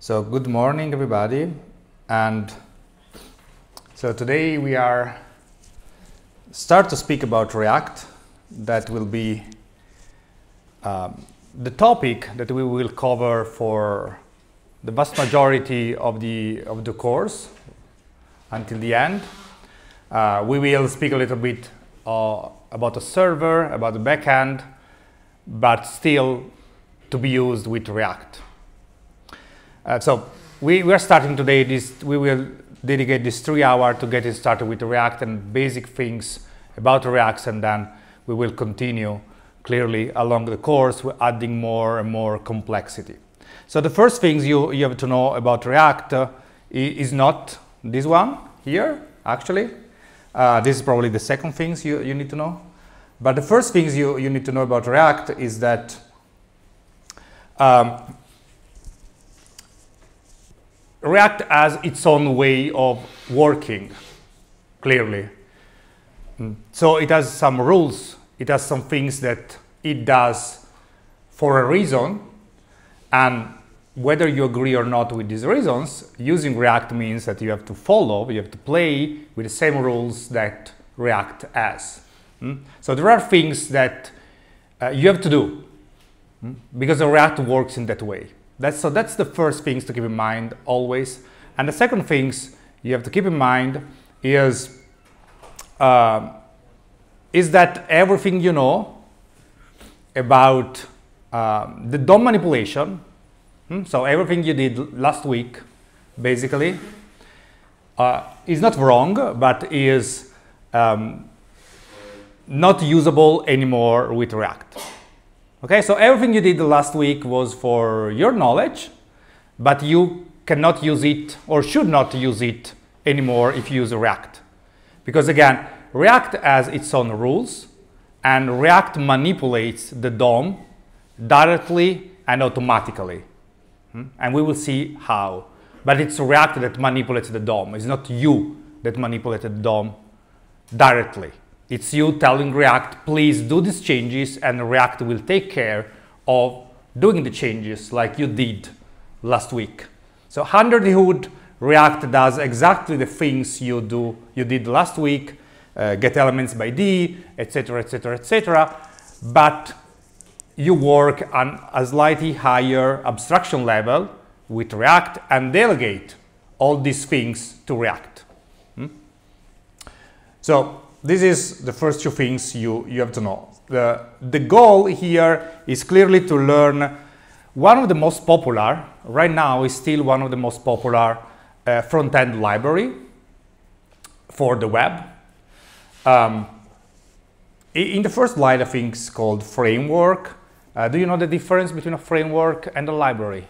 So good morning, everybody. And so today we are start to speak about React. That will be um, the topic that we will cover for the vast majority of the of the course until the end. Uh, we will speak a little bit uh, about the server, about the backend, but still to be used with React. Uh, so we, we are starting today this, we will dedicate this three hour to getting started with React and basic things about React and then we will continue clearly along the course we're adding more and more complexity. So the first things you, you have to know about React uh, is not this one here actually. Uh, this is probably the second things you, you need to know. But the first things you, you need to know about React is that um, React has its own way of working, clearly. Mm. So it has some rules, it has some things that it does for a reason, and whether you agree or not with these reasons, using React means that you have to follow, you have to play with the same rules that React has. Mm? So there are things that uh, you have to do mm? because React works in that way. That's, so that's the first things to keep in mind always. And the second things you have to keep in mind is, uh, is that everything you know about uh, the DOM manipulation, hmm, so everything you did last week, basically, uh, is not wrong, but is um, not usable anymore with React. Okay, so everything you did last week was for your knowledge, but you cannot use it or should not use it anymore if you use React. Because again, React has its own rules and React manipulates the DOM directly and automatically. Hmm? And we will see how. But it's React that manipulates the DOM. It's not you that manipulated the DOM directly. It's you telling React, please do these changes and React will take care of doing the changes like you did last week. So under the hood, React does exactly the things you do you did last week, uh, get elements by D, etc., etc., etc. But you work on a slightly higher abstraction level with React and delegate all these things to React. Hmm? So this is the first two things you, you have to know. The, the goal here is clearly to learn one of the most popular, right now is still one of the most popular uh, front-end library for the web. Um, in the first slide, I think it's called framework. Uh, do you know the difference between a framework and a library?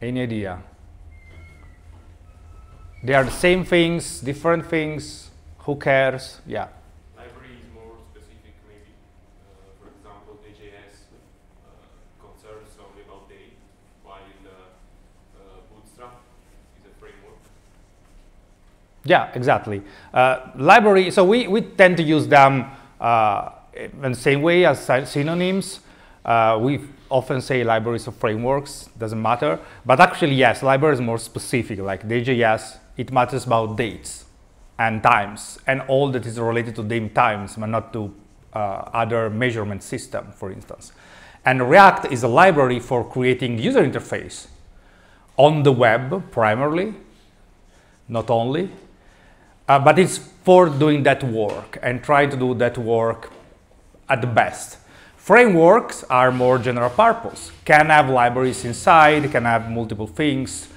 Any idea? They are the same things, different things. Who cares? Yeah. Library is more specific, maybe. Uh, for example, Day.js uh, concerns only about date, while uh, Bootstrap is a framework. Yeah, exactly. Uh, library, so we, we tend to use them uh, in the same way as synonyms. Uh, we often say libraries or frameworks, doesn't matter. But actually, yes, library is more specific, like Day.js, it matters about dates and times and all that is related to date times, but not to uh, other measurement system, for instance. And React is a library for creating user interface on the web primarily, not only, uh, but it's for doing that work and trying to do that work at the best. Frameworks are more general purpose, can have libraries inside, can have multiple things.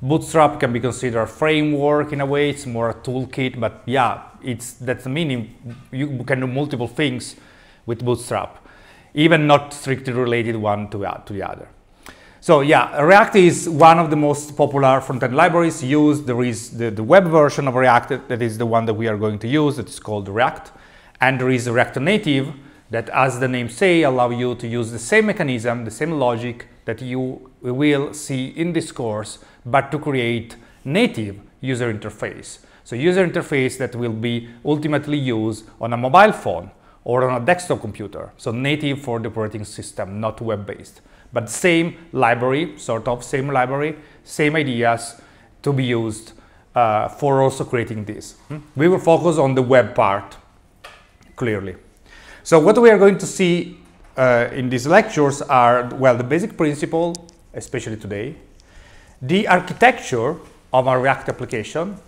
Bootstrap can be considered a framework in a way, it's more a toolkit, but yeah, it's that's the meaning. You can do multiple things with Bootstrap, even not strictly related one to, to the other. So yeah, React is one of the most popular front-end libraries used. There is the, the web version of React that is the one that we are going to use. It's called React. And there is React Native, that, as the name say, allow you to use the same mechanism, the same logic that you will see in this course, but to create native user interface. So user interface that will be ultimately used on a mobile phone or on a desktop computer, so native for the operating system, not web-based. But same library, sort of same library, same ideas to be used uh, for also creating this. Hmm? We will focus on the web part, clearly. So what we are going to see uh, in these lectures are, well, the basic principle, especially today, the architecture of a React application,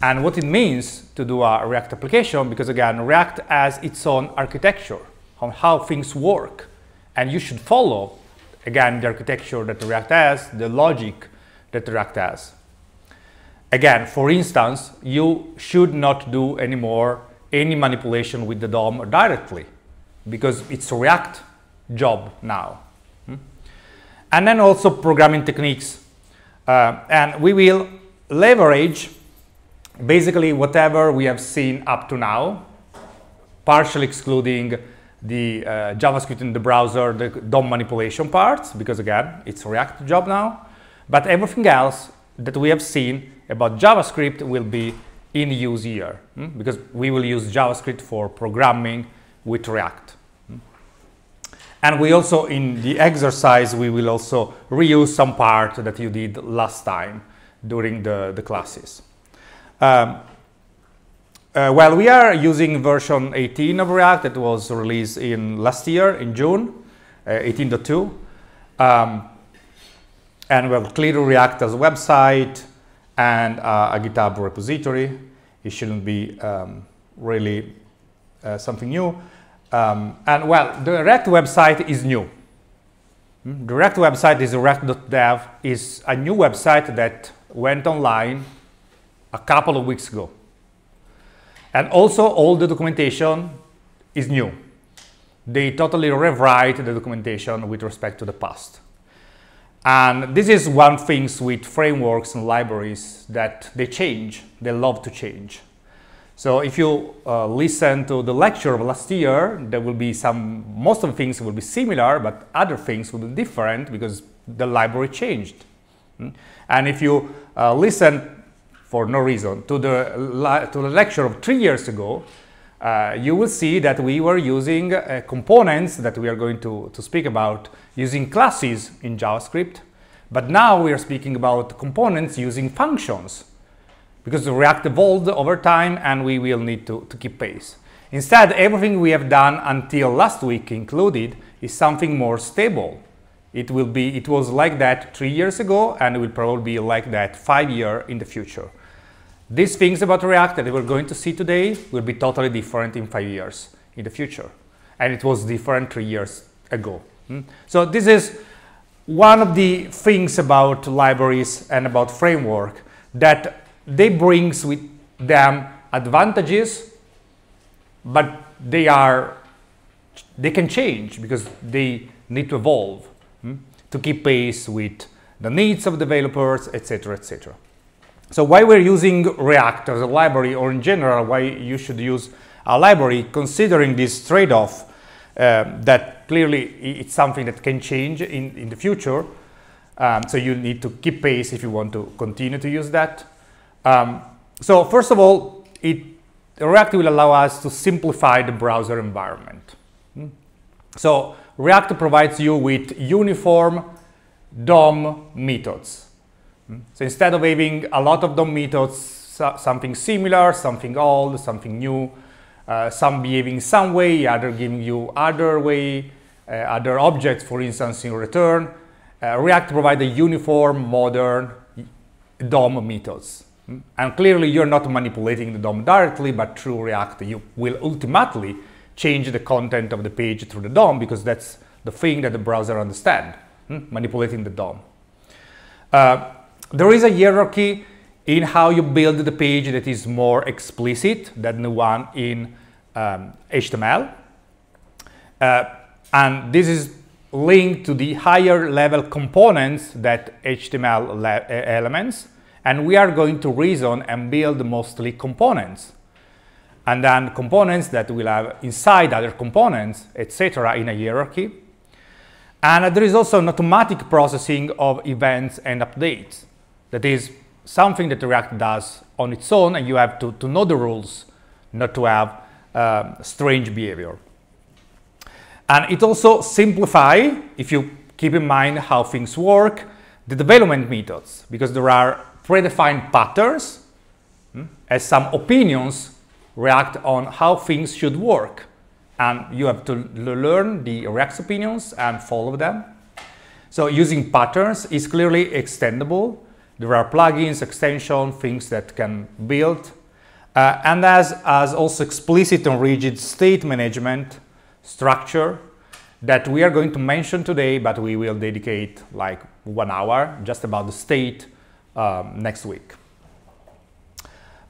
and what it means to do a React application, because again, React has its own architecture on how things work, and you should follow, again, the architecture that React has, the logic that React has. Again, for instance, you should not do anymore any manipulation with the DOM directly because it's a React job now. Hmm? And then also programming techniques. Uh, and we will leverage basically whatever we have seen up to now, partially excluding the uh, JavaScript in the browser, the DOM manipulation parts, because again, it's a React job now. But everything else that we have seen about JavaScript will be in use here, hmm? because we will use JavaScript for programming with React. Hmm? And we also, in the exercise, we will also reuse some part that you did last time during the, the classes. Um, uh, well, we are using version 18 of React that was released in last year in June, uh, 18.2. Um, and we have clearly React as a website and uh, a GitHub repository. It shouldn't be um, really uh, something new. Um, and well, the React website is new. Hmm? The React website is react.dev, is a new website that went online a couple of weeks ago. And also all the documentation is new. They totally rewrite the documentation with respect to the past. And this is one thing with frameworks and libraries that they change, they love to change. So if you uh, listen to the lecture of last year, there will be some, most of the things will be similar, but other things will be different because the library changed. Hmm? And if you uh, listen for no reason to the, to the lecture of three years ago, uh, you will see that we were using uh, components that we are going to, to speak about using classes in JavaScript, but now we are speaking about components using functions because React evolved over time and we will need to, to keep pace. Instead, everything we have done until last week included is something more stable. It will be, it was like that three years ago and it will probably be like that five years in the future. These things about React that we're going to see today will be totally different in five years in the future. And it was different three years ago. Hmm? So this is one of the things about libraries and about framework that they brings with them advantages, but they are they can change because they need to evolve hmm? to keep pace with the needs of developers, etc., etc. So why we're using React as a library or in general why you should use a library considering this trade-off um, that clearly it's something that can change in, in the future. Um, so you need to keep pace if you want to continue to use that. Um, so first of all, it, React will allow us to simplify the browser environment. Hmm? So React provides you with uniform DOM methods. So instead of having a lot of DOM methods, so something similar, something old, something new, uh, some behaving some way, other giving you other way, uh, other objects, for instance, in return. Uh, React provides a uniform, modern DOM methods. And clearly you're not manipulating the DOM directly, but through React you will ultimately change the content of the page through the DOM because that's the thing that the browser understands, hmm? manipulating the DOM. Uh, there is a hierarchy in how you build the page that is more explicit than the one in um, HTML. Uh, and this is linked to the higher level components that HTML elements. And we are going to reason and build mostly components. And then components that will have inside other components, etc. in a hierarchy. And there is also an automatic processing of events and updates. That is something that React does on its own and you have to, to know the rules, not to have um, strange behavior. And it also simplify, if you keep in mind how things work, the development methods, because there are predefined patterns hmm, as some opinions react on how things should work. And you have to learn the React opinions and follow them. So using patterns is clearly extendable. There are plugins, extension, things that can build. Uh, and as, as also explicit and rigid state management structure that we are going to mention today, but we will dedicate like one hour just about the state um, next week.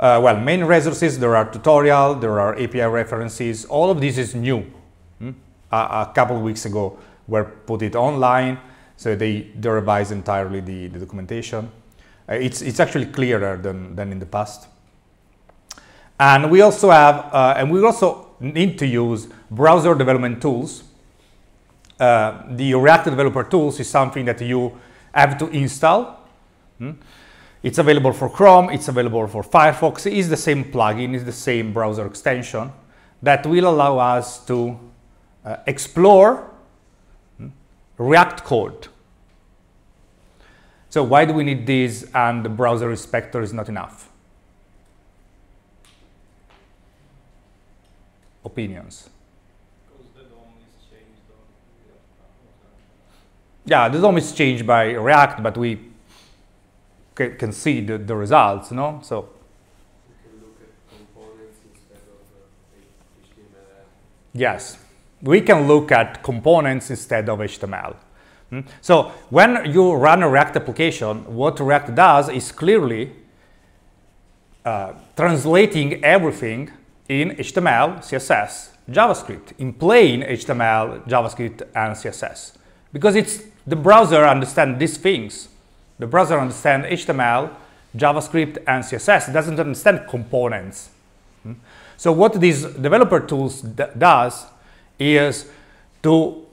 Uh, well, main resources, there are tutorial, there are API references, all of this is new. Hmm? A couple weeks ago, we put it online, so they, they revised entirely the, the documentation. Uh, it's, it's actually clearer than, than in the past. And we also have, uh, and we also need to use browser development tools. Uh, the React Developer Tools is something that you have to install. Hmm? It's available for Chrome, it's available for Firefox, it's the same plugin, it's the same browser extension that will allow us to uh, explore hmm, React code. So why do we need this and the browser inspector is not enough? Opinions. Yeah, the DOM is changed by React, but we can, can see the, the results, no? So. Yes, we can look at components instead of HTML. Hmm? So when you run a React application, what React does is clearly uh, translating everything in HTML, CSS, JavaScript, in plain HTML, JavaScript, and CSS. Because it's the browser understands these things. The browser understands HTML, JavaScript, and CSS. It doesn't understand components. Hmm? So what these developer tools does is to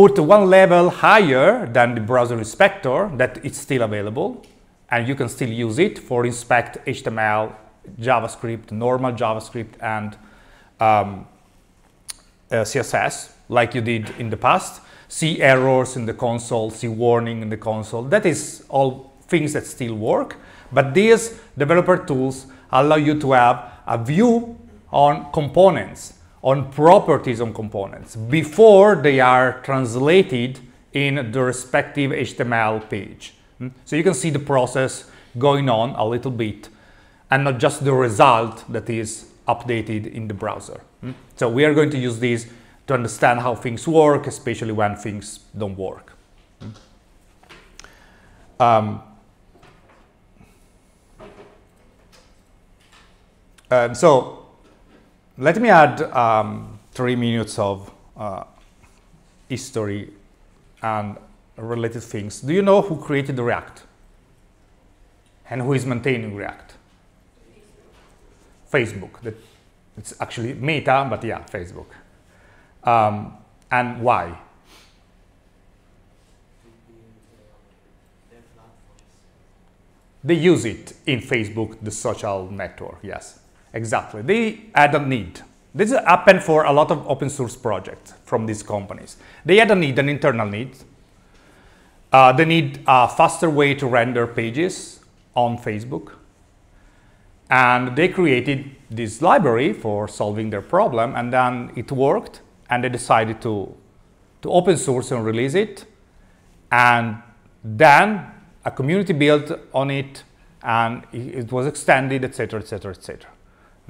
put one level higher than the browser inspector that it's still available and you can still use it for inspect HTML, JavaScript, normal JavaScript and um, uh, CSS like you did in the past. See errors in the console, see warning in the console. That is all things that still work. But these developer tools allow you to have a view on components on properties on components before they are translated in the respective HTML page. Hmm? So you can see the process going on a little bit and not just the result that is updated in the browser. Hmm? So we are going to use this to understand how things work, especially when things don't work. Hmm? Um, um, so let me add um, three minutes of uh, history and related things. Do you know who created React? And who is maintaining React? Facebook. It's actually Meta, but yeah, Facebook. Um, and why? They use it in Facebook, the social network, yes. Exactly. They had a need. This happened for a lot of open source projects from these companies. They had a need, an internal need. Uh, they need a faster way to render pages on Facebook. And they created this library for solving their problem, and then it worked, and they decided to, to open source and release it. And then a community built on it, and it was extended, etc., etc., etc.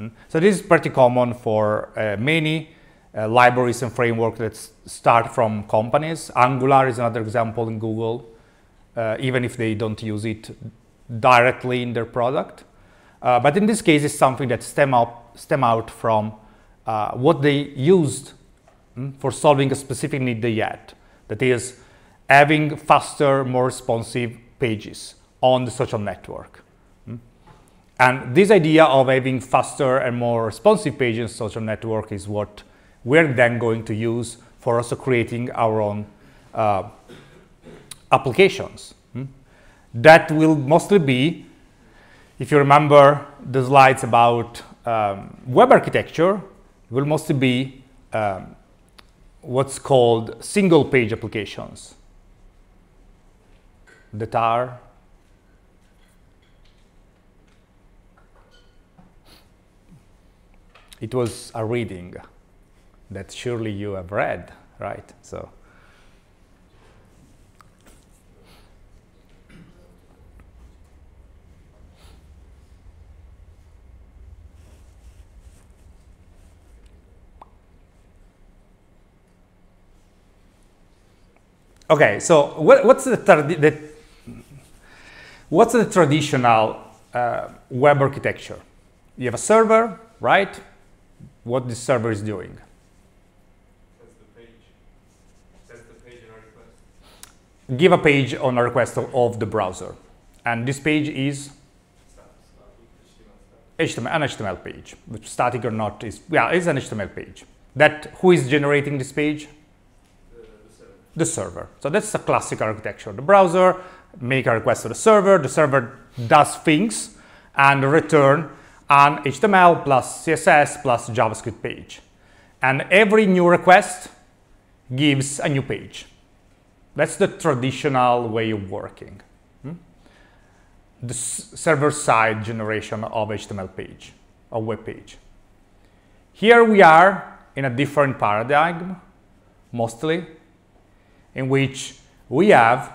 Hmm? So this is pretty common for uh, many uh, libraries and frameworks that start from companies. Angular is another example in Google, uh, even if they don't use it directly in their product. Uh, but in this case, it's something that stem out, stem out from uh, what they used hmm, for solving a specific need they had. That is, having faster, more responsive pages on the social network. And this idea of having faster and more responsive pages in social network is what we're then going to use for also creating our own uh, applications. Hmm? That will mostly be, if you remember the slides about um, web architecture, will mostly be um, what's called single page applications that are it was a reading that surely you have read, right? So Okay, so what, what's the, the, what's the traditional uh, web architecture? You have a server, right? What the server is doing? That's the page. That's the page in our request. Give a page on a request of, the browser, and this page is HTML, an HTML page, which static or not is yeah, it's an HTML page. That who is generating this page? the server. So that's a classic architecture. The browser make a request to the server, the server does things and return an HTML plus CSS plus JavaScript page. And every new request gives a new page. That's the traditional way of working. Hmm? The server-side generation of HTML page, a web page. Here we are in a different paradigm, mostly in which we have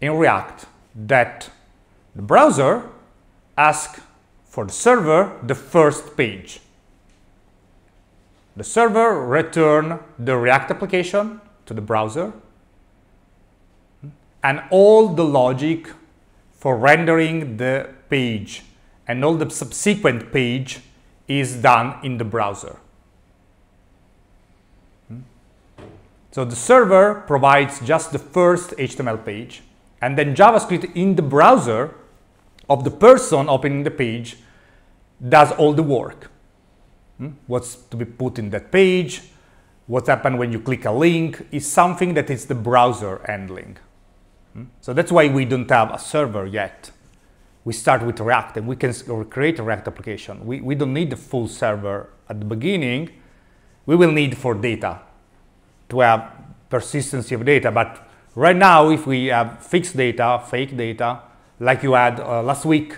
in React that the browser asks for the server the first page. The server return the React application to the browser and all the logic for rendering the page and all the subsequent page is done in the browser. So the server provides just the first HTML page, and then JavaScript in the browser of the person opening the page does all the work. Hmm? What's to be put in that page, what happens when you click a link is something that is the browser handling. Hmm? So that's why we don't have a server yet. We start with React and we can create a React application. We, we don't need the full server at the beginning. We will need for data to have persistency of data. But right now, if we have fixed data, fake data, like you had uh, last week,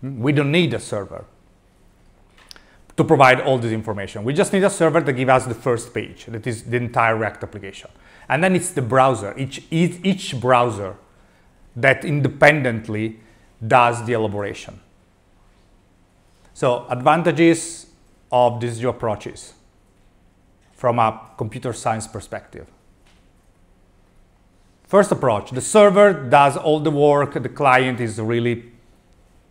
hmm, we don't need a server to provide all this information. We just need a server to give us the first page, that is the entire React application. And then it's the browser, each, each, each browser that independently does the elaboration. So advantages of these approaches from a computer science perspective. First approach, the server does all the work, the client is really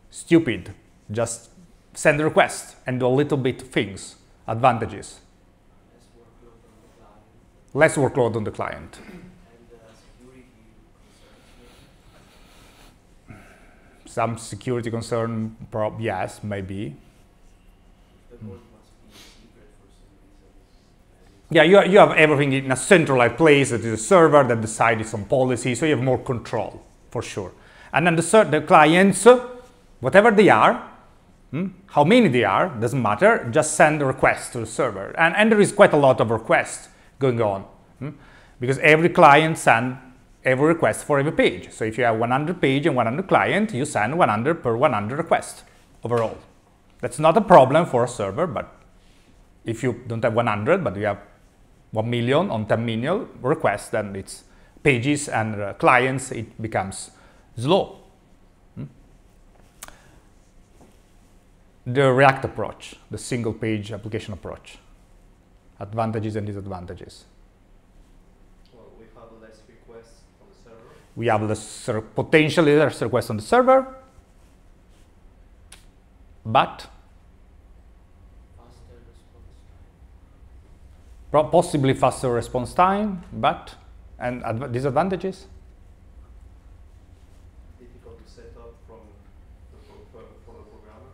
stupid. Just send a request and do a little bit things. Advantages. Less workload on the client. Some security concern, prob yes, maybe. Hmm. yeah, you, you have everything in a centralized place that is a server that decides on policy, so you have more control for sure. And then the, the clients, whatever they are, hmm, how many they are, doesn't matter, just send a request to the server. And, and there is quite a lot of requests going on hmm, because every client sends every request for every page. So if you have 100 page and 100 client, you send 100 per 100 request overall. That's not a problem for a server, but if you don't have 100, but you have 1 million on 10 million requests, then it's pages and uh, clients, it becomes slow. The React approach, the single page application approach, advantages and disadvantages. Well, we have less requests on the server. We have less, potentially less requests on the server, but possibly faster response time, but and disadvantages? Difficult to set up from the, from the programmer.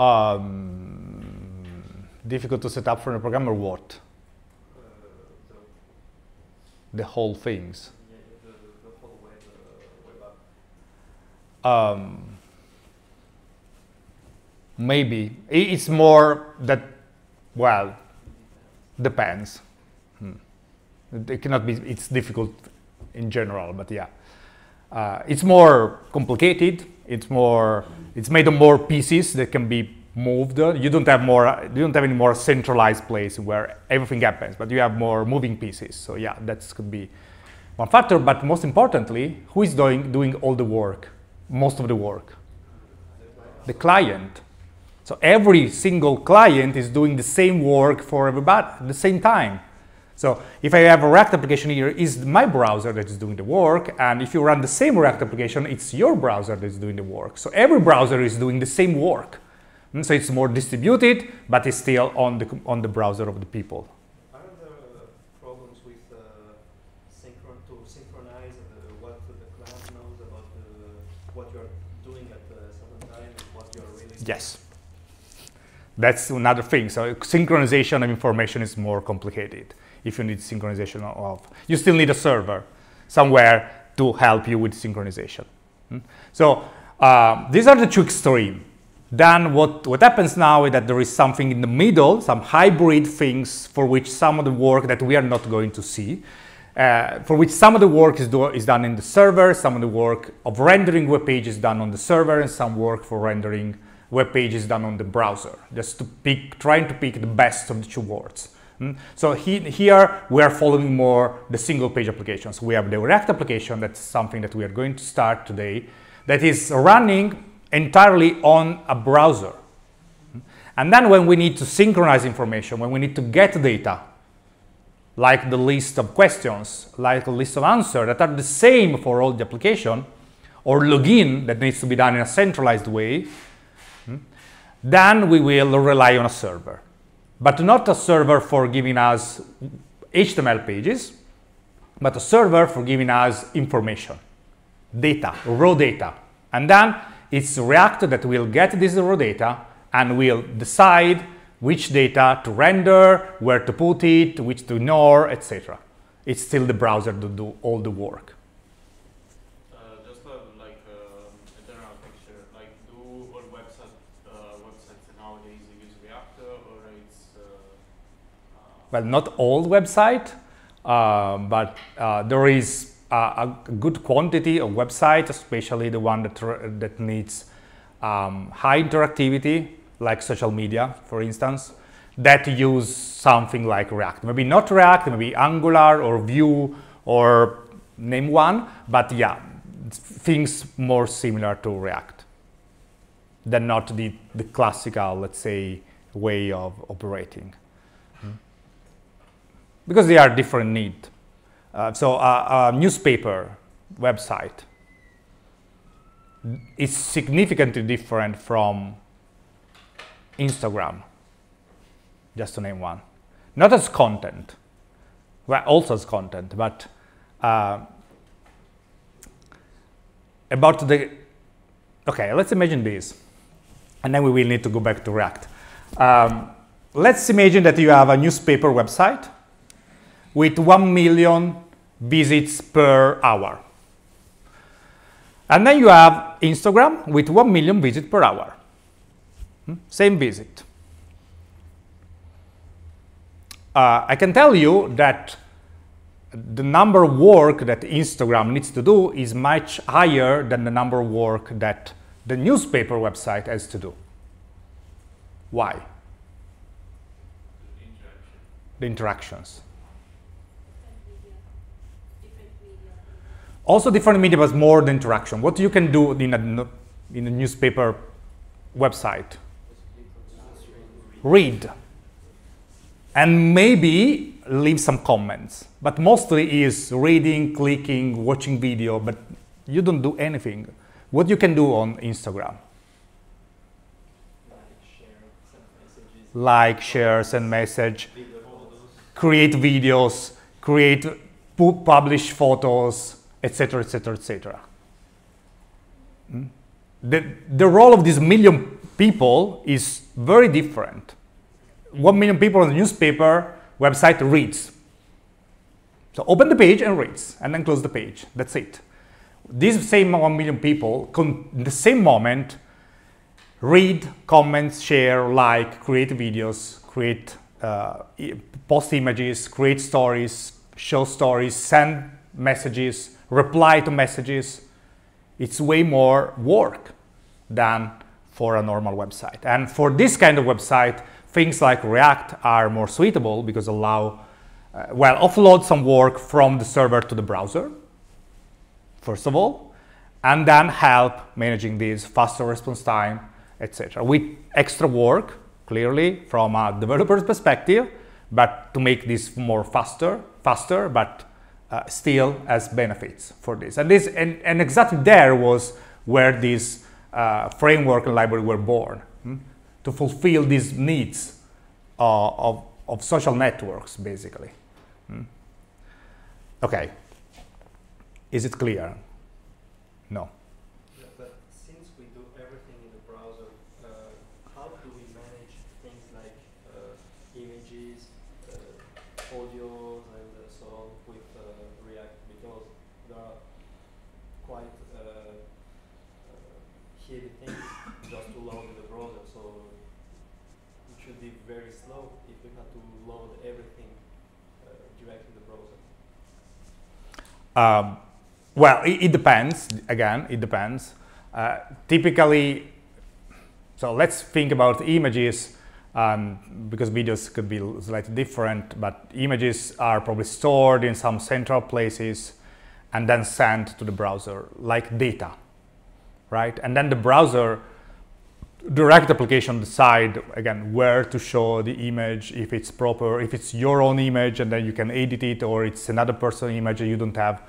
Um, difficult to set up from the programmer what? The, whole things. Um, maybe it's more that Well, depends. Hmm. It cannot be, it's difficult in general, but yeah. Uh, it's more complicated. It's more, it's made of more pieces that can be moved. You don't have more, you don't have any more centralized place where everything happens, but you have more moving pieces. So yeah, that could be one factor. But most importantly, who is doing doing all the work, most of the work? The client. So every single client is doing the same work for everybody at the same time. So if I have a React application here, it's my browser that is doing the work. And if you run the same React application, it's your browser that is doing the work. So every browser is doing the same work. And so it's more distributed, but it's still on the, on the browser of the people. Are there problems with uh, synchron to synchronize uh, what the client knows about uh, what you're doing at a certain time and what you're really Yes. That's another thing. So synchronization of information is more complicated if you need synchronization of, you still need a server somewhere to help you with synchronization. Hmm? So uh, these are the two extremes. Then what, what happens now is that there is something in the middle, some hybrid things for which some of the work that we are not going to see, uh, for which some of the work is, do, is done in the server, some of the work of rendering web pages done on the server, and some work for rendering web pages done on the browser, just to pick, trying to pick the best of the two worlds. Mm. So he, here we are following more the single page applications. We have the React application, that's something that we are going to start today, that is running entirely on a browser. Mm. And then when we need to synchronize information, when we need to get data, like the list of questions, like a list of answers that are the same for all the application, or login that needs to be done in a centralized way, mm, then we will rely on a server but not a server for giving us HTML pages, but a server for giving us information, data, raw data. And then it's React that will get this raw data and will decide which data to render, where to put it, which to ignore, etc. It's still the browser to do all the work. Well, not all website, uh, but uh, there is a, a, good quantity of websites, especially the one that, that needs um, high interactivity, like social media, for instance, that use something like React. Maybe not React, maybe Angular or Vue or name one, but yeah, things more similar to React than not the, the classical, let's say, way of operating because they are different need. Uh, so a newspaper website is significantly different from Instagram, just to name one. Not as content, well, also as content, but uh, about the, okay, let's imagine this, and then we will need to go back to React. Um, let's imagine that you have a newspaper website with 1 million visits per hour. And then you have Instagram with 1 million visits per hour. Hmm? Same visit. Uh, I can tell you that the number of work that Instagram needs to do is much higher than the number of work that the newspaper website has to do. Why? The, the interactions. Also different media but more the interaction. What you can do in a, in a newspaper website? Read. And maybe leave some comments. But mostly is reading, clicking, watching video, but you don't do anything. What you can do on Instagram? Like, share, send message, create videos, create, publish photos, etc., etc., etc. The, the role of these million people is very different. One million people on the newspaper website reads. So open the page and reads, and then close the page. That's it. These same one million people, in the same moment, read, comment, share, like, create videos, create, uh, post images, create stories, show stories, send messages, reply to messages. It's way more work than for a normal website. And for this kind of website, things like React are more suitable because allow, uh, well, offload some work from the server to the browser, first of all, and then help managing this faster response time, etc. With extra work, clearly, from a developer's perspective, but to make this more faster, faster, but uh, still as benefits for this. And this, and, and exactly there was where this uh, framework and library were born, hmm? to fulfill these needs uh, of, of social networks, basically. Hmm? Okay, is it clear? No. Yeah, but since we do everything in the browser, uh, how do we manage things like uh, images, uh, audios, and uh, so on with uh, React? Because there are quite uh, uh, heavy things just to load in the browser, so it should be very slow if we have to load everything uh, directly in the browser. Um, well, it, it, depends. Again, it depends. Uh, typically, so let's think about images um, because videos could be slightly different, but images are probably stored in some central places and then sent to the browser like data, right? And then the browser direct application decide again where to show the image if it's proper if it's your own image and then you can edit it or it's another person's image and you don't have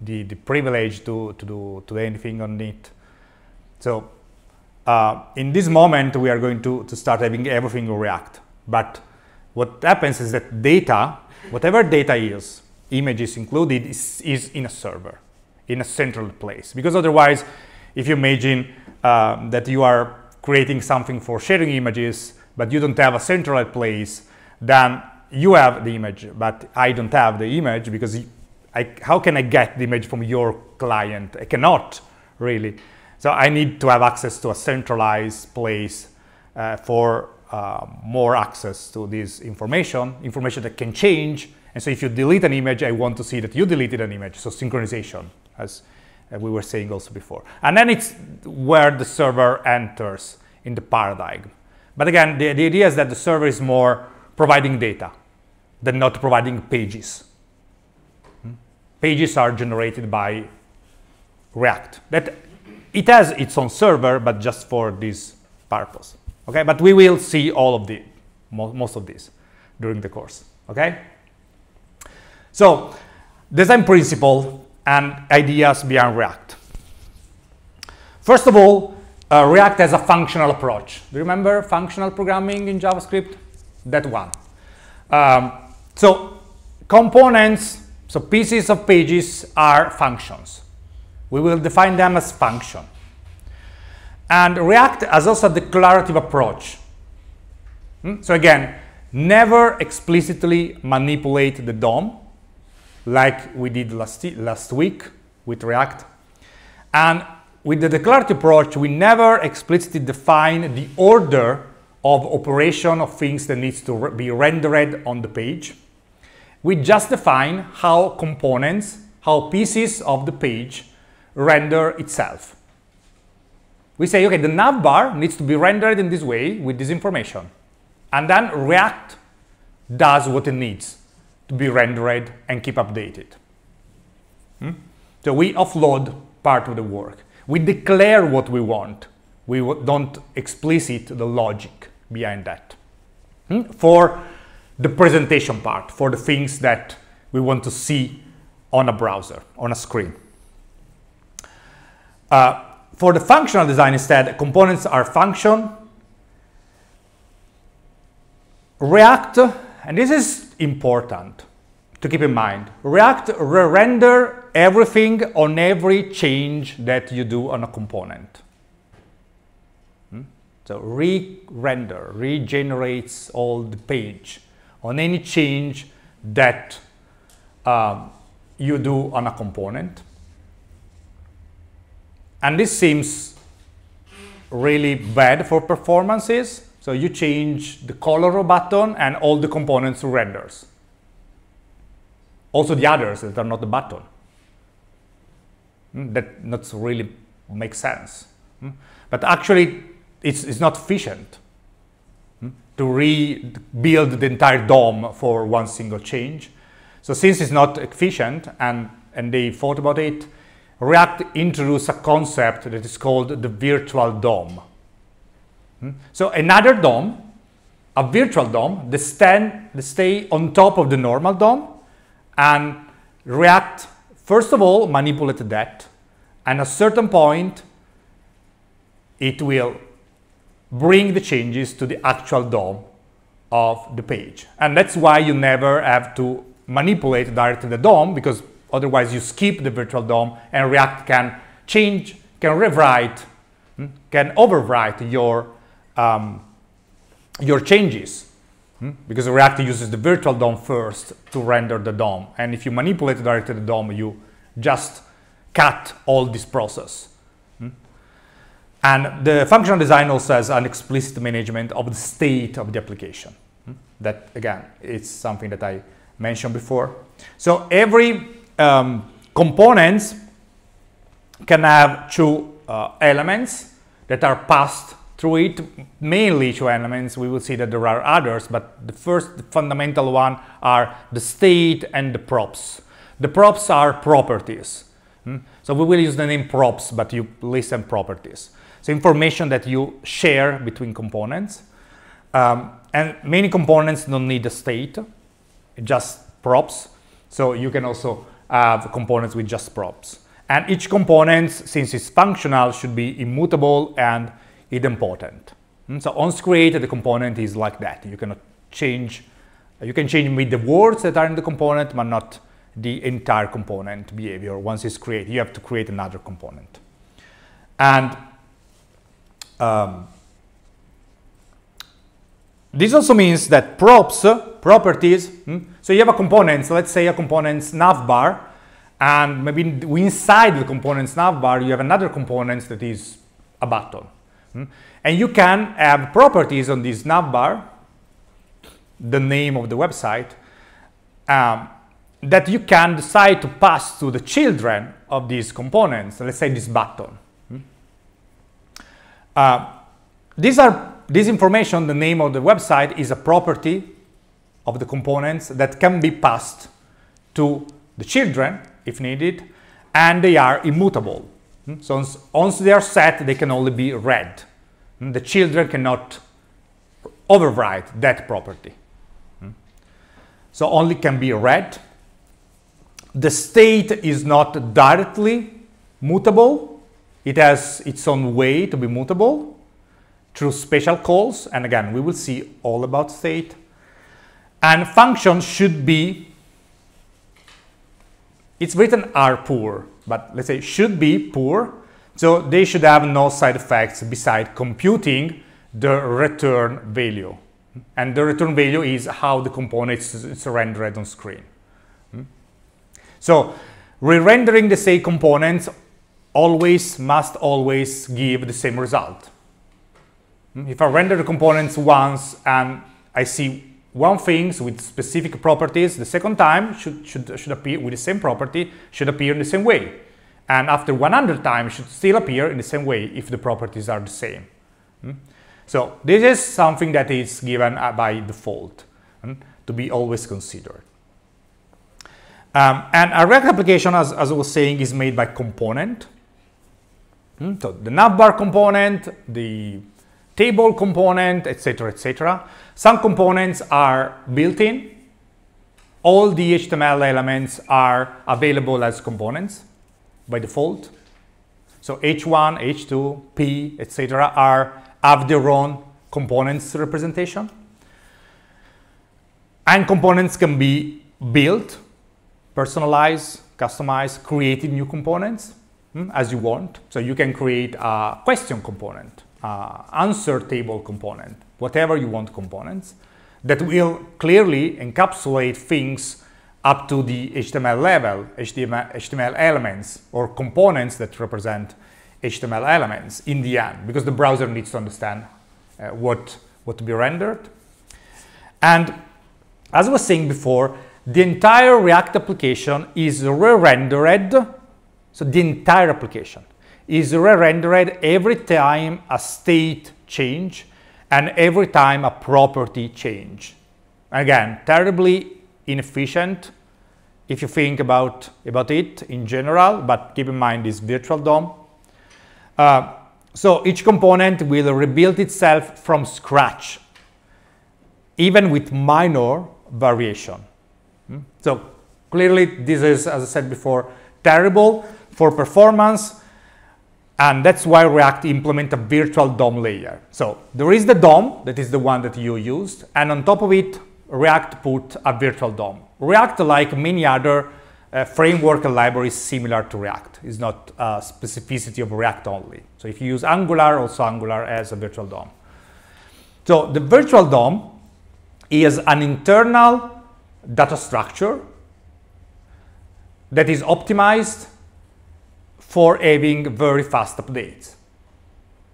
the, the privilege to, to, do, to do anything on it. So uh, in this moment, we are going to, to start having everything in React. But what happens is that data, whatever data is, images included, is, is in a server, in a central place. Because otherwise, if you imagine uh, that you are creating something for sharing images, but you don't have a centralized place, then you have the image, but I don't have the image because I, how can I get the image from your client? I cannot really. So I need to have access to a centralized place uh, for uh, more access to this information, information that can change. And so if you delete an image, I want to see that you deleted an image. So synchronization, as uh, we were saying also before. And then it's where the server enters in the paradigm. But again, the, the idea is that the server is more providing data than not providing pages pages are generated by React. That it has its own server, but just for this purpose. Okay, but we will see all of the most of this during the course. Okay. So, design principle and ideas behind React. First of all, uh, React has a functional approach. Do you remember functional programming in JavaScript? That one. Um, so, components so pieces of pages are functions. We will define them as function. And React has also a declarative approach. Hmm? So again, never explicitly manipulate the DOM like we did last, last week with React. And with the declarative approach, we never explicitly define the order of operation of things that needs to re be rendered on the page we just define how components, how pieces of the page render itself. We say, okay, the navbar needs to be rendered in this way with this information. And then React does what it needs to be rendered and keep updated. Hmm? So we offload part of the work. We declare what we want. We don't explicit the logic behind that. Hmm? For the presentation part for the things that we want to see on a browser, on a screen. Uh, for the functional design instead, components are function. React, and this is important to keep in mind, React re-render everything on every change that you do on a component. Hmm? So re-render, regenerates all the page on any change that uh, you do on a component. And this seems really bad for performances, So you change the color of button and all the components renders. Also the others that are not the button. Mm, That not really makes sense. Mm. But actually, it's, it's not efficient mm, to rebuild the entire DOM for one single change. So since it's not efficient and, and they thought about it, React introduced a concept that is called the virtual DOM. Hmm? So another DOM, a virtual DOM, they, stand, they stay on top of the normal DOM and React, first of all, manipulate that. And at a certain point, it will bring the changes to the actual DOM of the page. And that's why you never have to manipulate directly the DOM because otherwise you skip the virtual DOM and React can change, can rewrite, hmm, can overwrite your, um, your changes. hmm, Because React uses the virtual DOM first to render the DOM. And if you manipulate directly the DOM, you just cut all this process. hmm. And the functional design also has an explicit management of the state of the application. Hmm? That, again, it's something that I mentioned before. So every um, components can have two uh, elements that are passed through it, mainly two elements. We will see that there are others, but the first the fundamental one are the state and the props. The props are properties. Hmm? So we will use the name props, but you listen properties. So information that you share between components. Um, and many components don't need a state, just props. So you can also have components with just props. And each component, since it's functional, should be immutable and idempotent. Mm, So on create, the component is like that. You cannot change, you can change with the words that are in the component, but not the entire component behavior. Once it's created, you have to create another component. And um, this also means that props, uh, properties, hmm, so you have a component, so let's say a component's navbar, and maybe inside the component's navbar, you have another component that is a button. Hmm. And you can have properties on this navbar, the name of the website, um, that you can decide to pass to the children of these components, let's say this button. hmm. Uh, these are this information, the name of the website, is a property of the components that can be passed to the children if needed, and they are immutable. Hmm? So once- once they are set, they can only be read. The children cannot overwrite that property. Hmm? So only can be read. The state is not directly mutable. It has its own way to be mutable through special calls. And again, we will see all about state. And functions should be, it's written are pure, but let's say should be pure. So they should have no side effects beside computing the return value. And the return value is how the component is rendered on screen. Hmm? So re-rendering the same components always must always give the same result. Hmm? If I render the components once and I see one things with specific properties, the second time should, should, should appear with the same property, should appear in the same way. And after 100 times should still appear in the same way if the properties are the same. Hmm? So this is something that is given uh, by default hmm, to be always considered. Um, and a React application, as, as I was saying, is made by component. Hmm, So the navbar component, the table component, etc., etc. Some components are built-in. All the HTML elements are available as components by default. So H1, H2, P, etc. are have their own components representation. And components can be built, personalized, customized, created new components hmm, as you want. So you can create a question component, uh, answer table component, whatever you want components that will clearly encapsulate things up to the HTML level, HTML, HTML elements or components that represent HTML elements in the end, because the browser needs to understand uh, what, what to be rendered. And as I was saying before, the entire React application is re-rendered, so the entire application is re-rendered every time a state change and every time a property change. Again, terribly inefficient if you think about, about it in general, but keep in mind this virtual DOM. Uh, so each component will rebuild itself from scratch, even with minor variation. Hmm? So clearly this is, as I said before, terrible for performance, and that's why React implement a virtual DOM layer. So there is the DOM, that is the one that you used, and on top of it, React put a virtual DOM. React, like many other uh, framework and libraries similar to React, is not a specificity of React only. So if you use Angular, also Angular as a virtual DOM. So the virtual DOM is an internal data structure that is optimized for having very fast updates.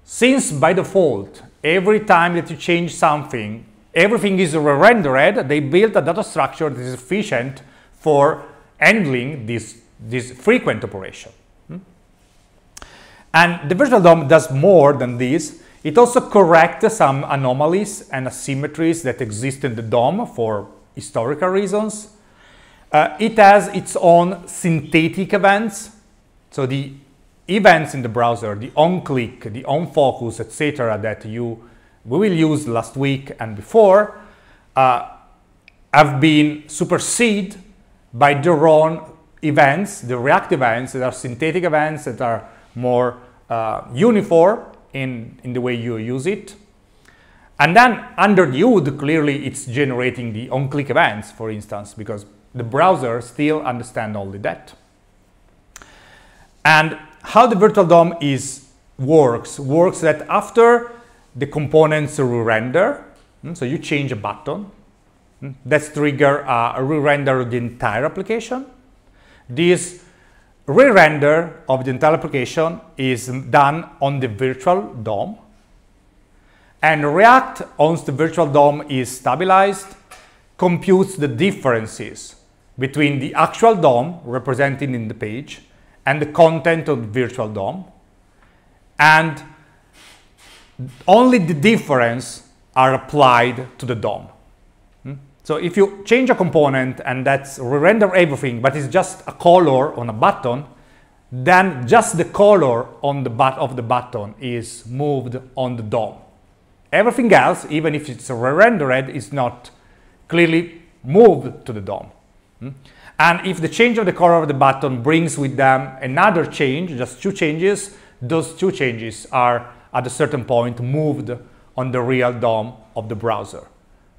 Since by default, every time that you change something, everything is re-rendered, they built a data structure that is efficient for handling this, this frequent operation. Hmm? And the virtual DOM does more than this. It also corrects some anomalies and asymmetries that exist in the DOM for historical reasons. Uh, it has its own synthetic events. So the events in the browser, the on-click, the on-focus, etc., that you we will use last week and before, uh, have been superseded by their own events, the React events that are synthetic events that are more uh, uniform in, in the way you use it. And then under the hood, clearly it's generating the on-click events, for instance, because the browser still understands only that. And how the virtual DOM is works, works that after the components re-render, hmm, so you change a button, hmm, that's trigger a re-render of the entire application. This re-render of the entire application is done on the virtual DOM. And React, once the virtual DOM is stabilized, computes the differences between the actual DOM represented in the page and the content of the virtual DOM. And only the difference are applied to the DOM. Hmm? So if you change a component and that's re-render everything, but it's just a color on a button, then just the color on the butt of the button is moved on the DOM. Everything else, even if it's re-rendered, is not clearly moved to the DOM. Hmm? And if the change of the color of the button brings with them another change, just two changes, those two changes are at a certain point moved on the real DOM of the browser.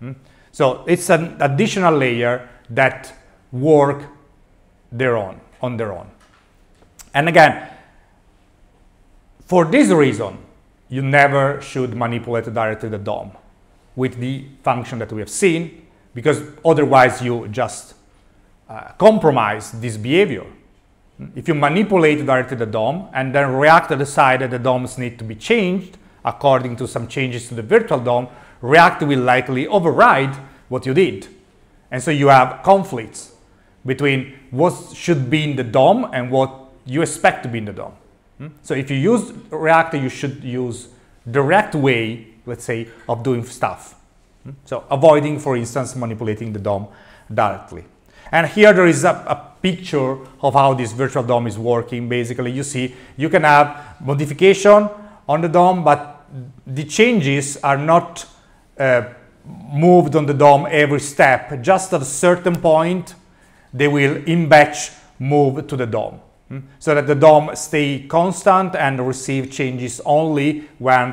Mm? So it's an additional layer that work their own, on their own. And again, for this reason, you never should manipulate directly the DOM with the function that we have seen, because otherwise you just uh, compromise this behavior. If you manipulate directly the DOM and then React decide that the DOMs need to be changed according to some changes to the virtual DOM, React will likely override what you did. And so you have conflicts between what should be in the DOM and what you expect to be in the DOM. Hmm? So if you use React, you should use direct way, let's say, of doing stuff. Hmm? So avoiding, for instance, manipulating the DOM directly. And here there is a, a picture of how this virtual DOM is working. Basically, you see you can have modification on the DOM, but the changes are not uh, moved on the DOM every step. Just at a certain point, they will in batch move to the DOM. Hmm? So that the DOM stay constant and receive changes only when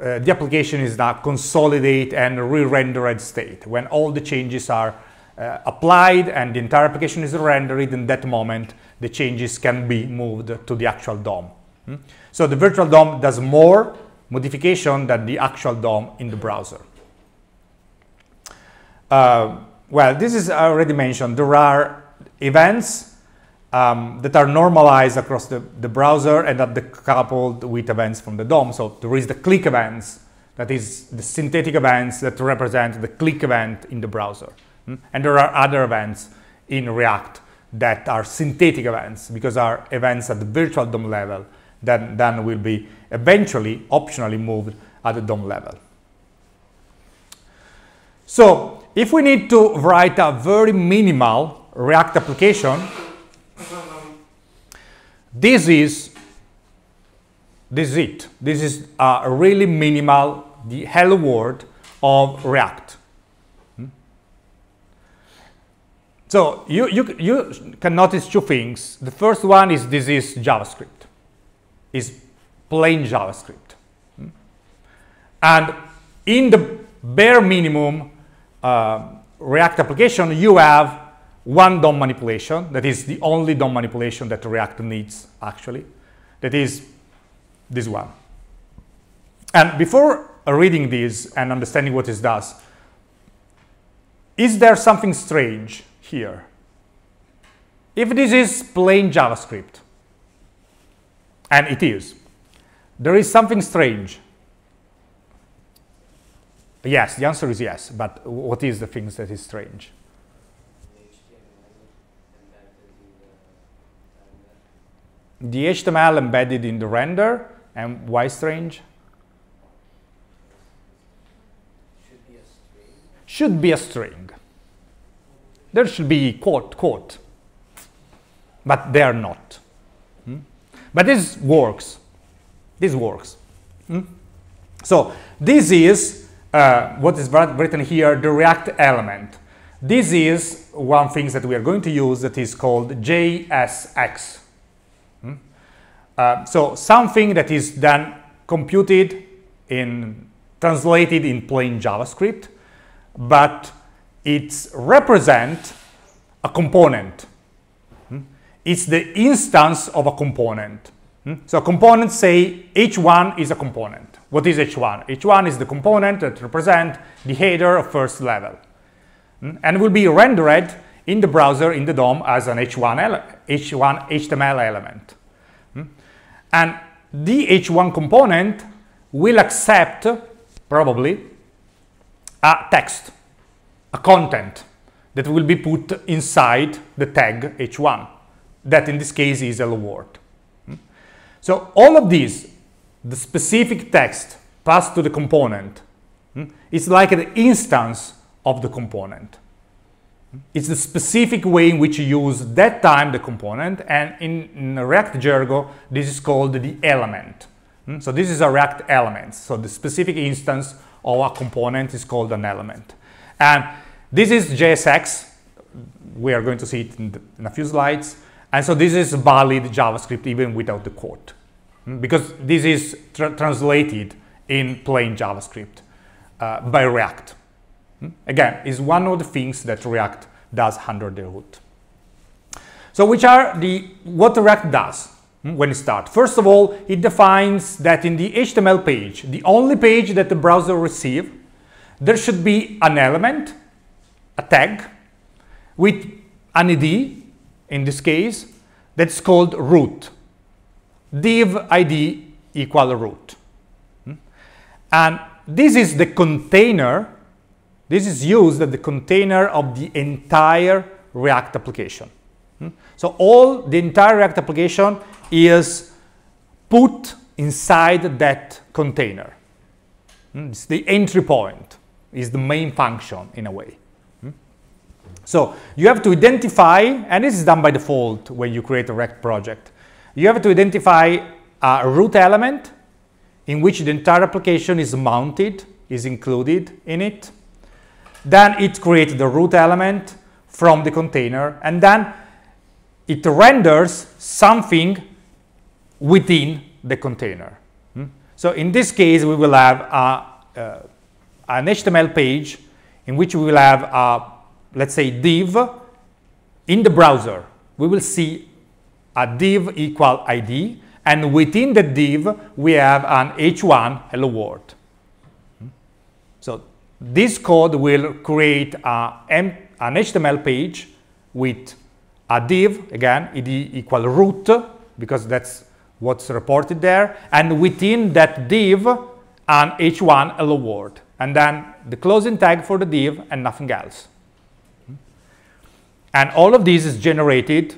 uh, the application is now consolidate and re-rendered state, when all the changes are uh, applied and the entire application is rendered in that moment, the changes can be moved to the actual DOM. Hmm? So the virtual DOM does more modification than the actual DOM in the browser. Uh, well, this is already mentioned. There are events um, that are normalized across the, the browser and that are coupled with events from the DOM. So there is the click events That is the synthetic events that represent the click event in the browser. Mm? And there are other events in React that are synthetic events because are events at the virtual DOM level that then will be eventually optionally moved at the DOM level. So if we need to write a very minimal React application, this is this is it. This is a really minimal, the hello world of React. Hmm? So you, you, you can notice two things. The first one is this is JavaScript, is plain JavaScript. Hmm? And in the bare minimum uh, React application, you have one DOM manipulation. That is the only DOM manipulation that React needs, actually. That is this one. And before reading this and understanding what it does, is there something strange here? If this is plain JavaScript, and it is, there is something strange. Yes, the answer is yes, but what is the thing that is strange? The HTML embedded in the render and why strange? Should be a string. Should be a string. There should be quote, quote. But they are not. Hmm? But this works. This works. Hmm? So this is uh, what is written here, the React element. This is one thing that we are going to use that is called JSX. Uh, so something that is then computed in translated in plain JavaScript, but it represent a component. Hmm? It's the instance of a component. Hmm? So components say h1 is a component. What is h1? h1 is the component that represent the header of first level hmm? and will be rendered in the browser in the DOM as an h1, h1 HTML element. And the h1 component will accept, probably, a text, a content that will be put inside the tag h1. That in this case is hello world. Hmm? So all of these, the specific text passed to the component, hmm, it's like an instance of the component. It's the specific way in which you use that time the component, and in, in React Jergo, this is called the element. Hmm? So this is a React element. So the specific instance of a component is called an element. And this is JSX. We are going to see it in, the, in a few slides. And so this is valid JavaScript even without the quote, hmm? because this is tra translated in plain JavaScript uh, by React. Hmm? Again, is one of the things that React does under the hood. So which are the, what React does hmm, when it starts? First of all, it defines that in the HTML page, the only page that the browser receives, there should be an element, a tag, with an ID, in this case, that's called root. div ID equal root. Hmm? And this is the container this is used as the container of the entire React application. Hmm? So all the entire React application is put inside that container. Hmm? It's the entry point, is the main function in a way. Hmm? So you have to identify, and this is done by default when you create a React project. You have to identify a root element in which the entire application is mounted, is included in it. Then it creates the root element from the container, and then it renders something within the container. Hmm? So in this case, we will have a, uh, an HTML page in which we will have, a, let's say, div in the browser. We will see a div equal ID, and within the div, we have an h1 hello world. Hmm? So this code will create a, an HTML page with a div, again, id equal root, because that's what's reported there, and within that div, an an h1 hello world, and then the closing tag for the div and nothing else. And all of this is generated,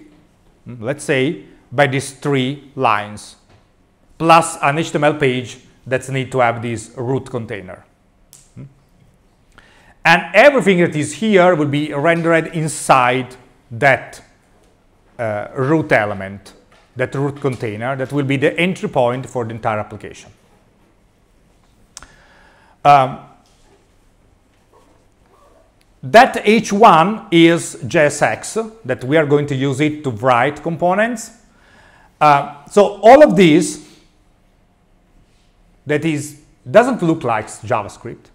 let's say, by these three lines, plus an HTML page that need to have this root container. And everything that is here will be rendered inside that uh, root element, that root container, that will be the entry point for the entire application. Um, that H1 is JSX, that we are going to use it to write components. Uh, so all of these, that is, doesn't look like JavaScript.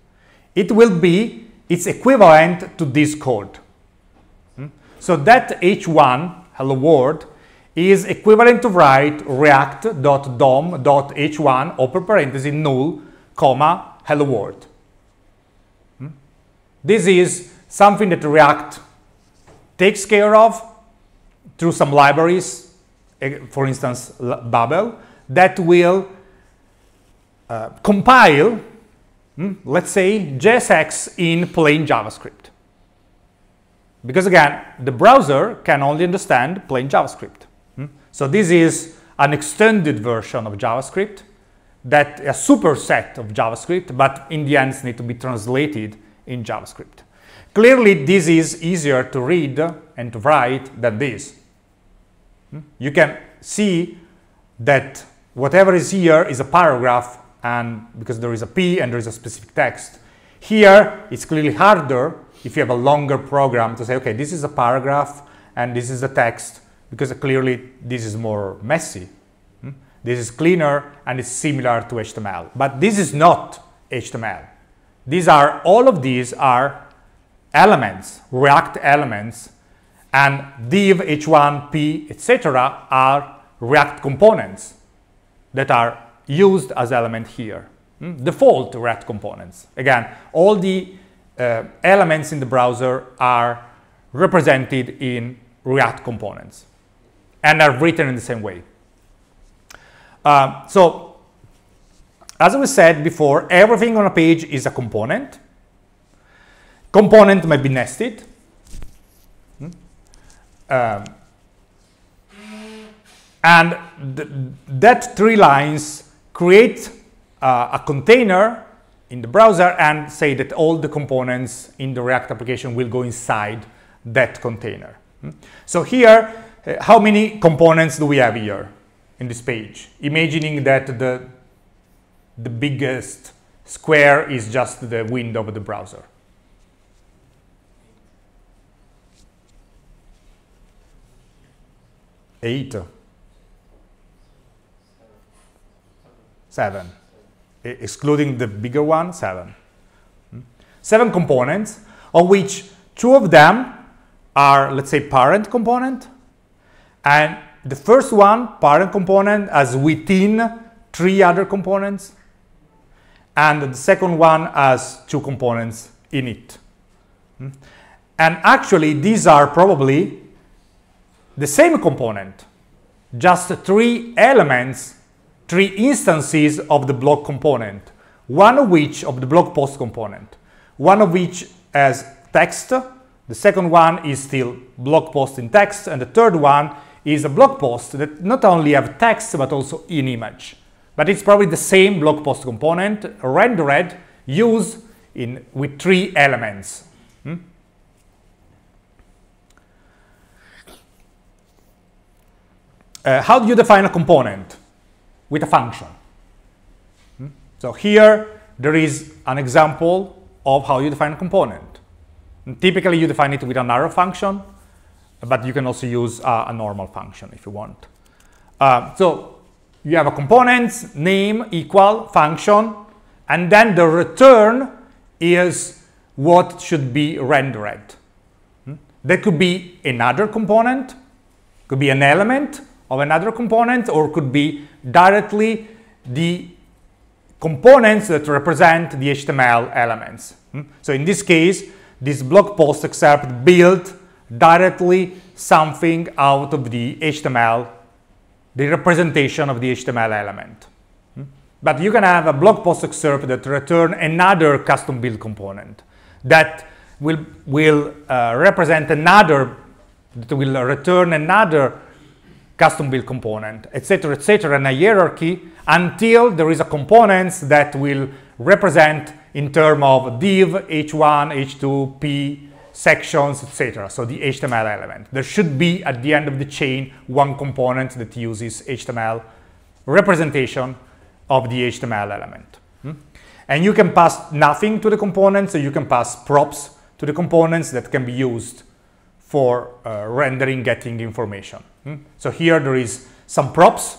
It will be its equivalent to this code. Hmm? So that H1, hello world, is equivalent to write react.dom.h1, open parenthesis, null, comma, hello world. Hmm? This is something that React takes care of through some libraries, eh, for instance, Babel, that will uh, compile, hmm, let's say, JSX in plain JavaScript. Because again, the browser can only understand plain JavaScript. Hmm? So this is an extended version of JavaScript that a superset of JavaScript, but in the end need to be translated in JavaScript. Clearly, this is easier to read and to write than this. Hmm? You can see that whatever is here is a paragraph and because there is a P and there is a specific text. Here, it's clearly harder if you have a longer program to say, okay, this is a paragraph and this is a text because clearly this is more messy. Hmm? This is cleaner and it's similar to HTML. But this is not HTML. These are, all of these are elements, React elements, and div, h1, p, etc. are React components that are used as element here. Hmm? Default React components. Again, all the uh, elements in the browser are represented in React components and are written in the same way. Uh, so, as we said before, everything on a page is a component Component might be nested. Hmm? Um, and th that three lines create uh, a container in the browser and say that all the components in the React application will go inside that container. Hmm? So here, uh, how many components do we have here in this page? Imagining that the, the biggest square is just the window of the browser. Eight. Seven. Excluding the bigger one, seven. Hmm? Seven components, of which two of them are, let's say, parent component. And the first one, parent component, as within three other components. And the second one has two components in it. Hmm? And actually, these are probably the same component, just three elements, three instances of the blog component, one of which of the blog post component, one of which has text, the second one is still blog post in text, and the third one is a blog post that not only have text but also in image. But it's probably the same blog post component rendered used in with three elements. Hmm? Uh, how do you define a component? With a function. Hmm? So here there is an example of how you define a component. And typically you define it with an arrow function, but you can also use uh, a normal function if you want. Uh, so you have a component, name, equal, function, and then the return is what should be rendered. Hmm? That could be another component, could be an element, of another component or could be directly the components that represent the HTML elements. Hmm? So in this case, this blog post excerpt built directly something out of the HTML, the representation of the HTML element. Hmm? But you can have a blog post excerpt that return another custom build component that will, will uh, represent another, that will return another custom build component, etc., etc., and a hierarchy until there is a components that will represent in terms of div, h1, h2, p, sections, etc. So the HTML element. There should be at the end of the chain one component that uses HTML representation of the HTML element. Hmm? And you can pass nothing to the components, so you can pass props to the components that can be used for uh, rendering, getting information. Hmm? So here there is some props,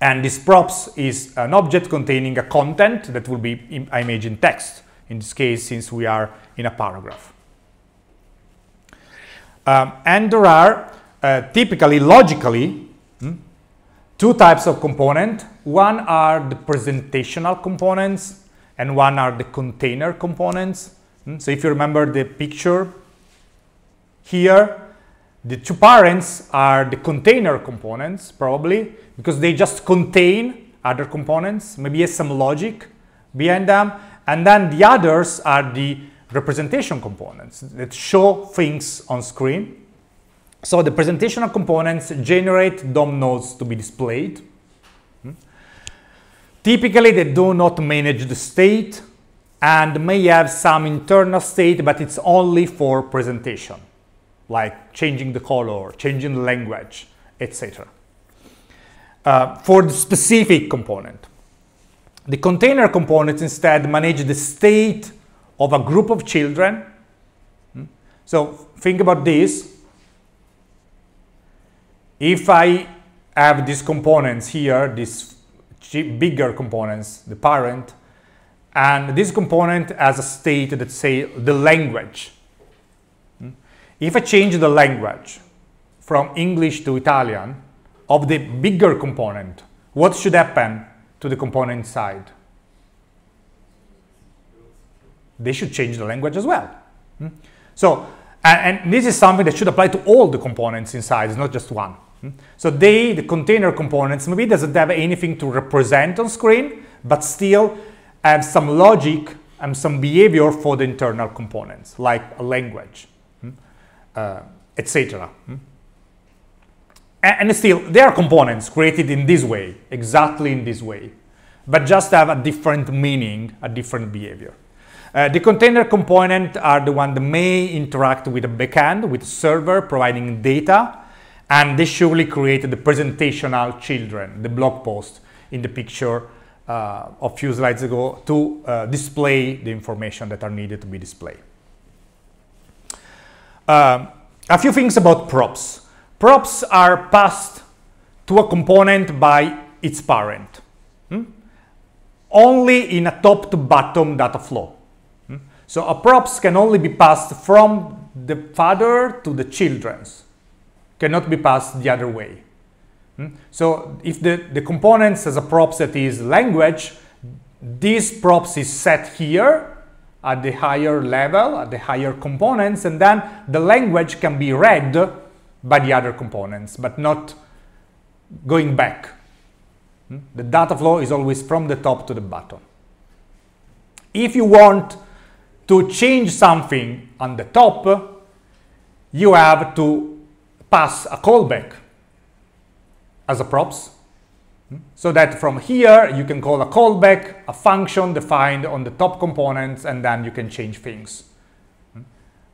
and this props is an object containing a content that will be Im image in text, in this case, since we are in a paragraph. Um, and there are uh, typically, logically, hmm, two types of component. One are the presentational components, and one are the container components. Hmm? So if you remember the picture here, the two parents are the container components, probably, because they just contain other components, maybe has some logic behind them. And then the others are the representation components that show things on screen. So the presentational components generate DOM nodes to be displayed. Hmm? Typically, they do not manage the state and may have some internal state, but it's only for presentation, like changing the color, changing the language, etc. Uh, for the specific component. The container components instead manage the state of a group of children. Hmm? So think about this. If I have these components here, these bigger components, the parent, and this component has a state that say the language. If I change the language from English to Italian of the bigger component, what should happen to the component side? they should change the language as well. Hmm? So, and, this is something that should apply to all the components inside, it's not just one. Hmm? So they, the container components, maybe doesn't have anything to represent on screen, but still have some logic and some behavior for the internal components, like a language, etc. Hmm? And, still, they are components created in this way, exactly in this way, but just have a different meaning, a different behavior. Uh, the container component are the one that may interact with a backend, with a server providing data, and they surely create the presentational children, the blog post in the picture uh, a few slides ago to uh, display the information that are needed to be displayed. Um, a few things about props. Props are passed to a component by its parent, hmm? only in a top to bottom data flow. So a props can only be passed from the father to the children's, cannot be passed the other way. Hmm? So if the, the components as a props that is language, this props is set here at the higher level, at the higher components, and then the language can be read by the other components, but not going back. Hmm? The data flow is always from the top to the bottom. If you want to change something on the top, you have to pass a callback as a props. Hmm? So that from here, you can call a callback, a function defined on the top components, and then you can change things. Hmm?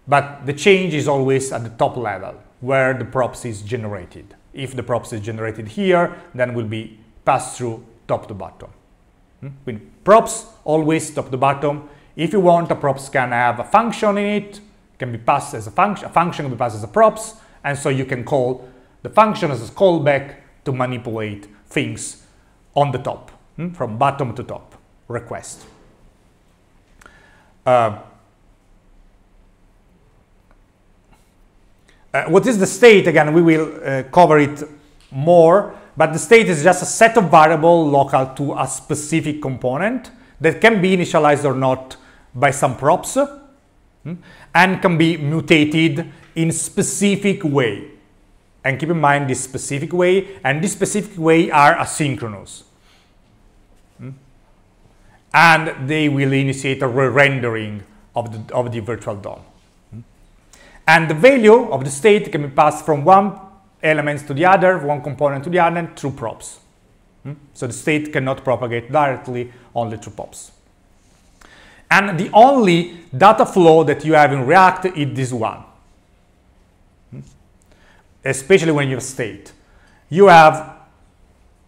But the change is always at the top level, where the props is generated. If the props is generated here, then will be passed through top to bottom. Hmm? With props, always top to bottom, if you want, a props can have a function in it, can be passed as a function, a function can be passed as a props, and so you can call the function as a callback to manipulate things on the top, hmm, from bottom to top, request. Uh, uh, what is the state? Again, we will uh, cover it more, but the state is just a set of variable local to a specific component that can be initialized or not by some props hmm, and can be mutated in specific way. And keep in mind this specific way, and this specific way are asynchronous. Hmm? and they will initiate a re-rendering of the, of the virtual DOM. Hmm? And the value of the state can be passed from one element to the other, one component to the other, and through props. Hmm? So the state cannot propagate directly only through props. And the only data flow that you have in React is this one, especially when you have state. You have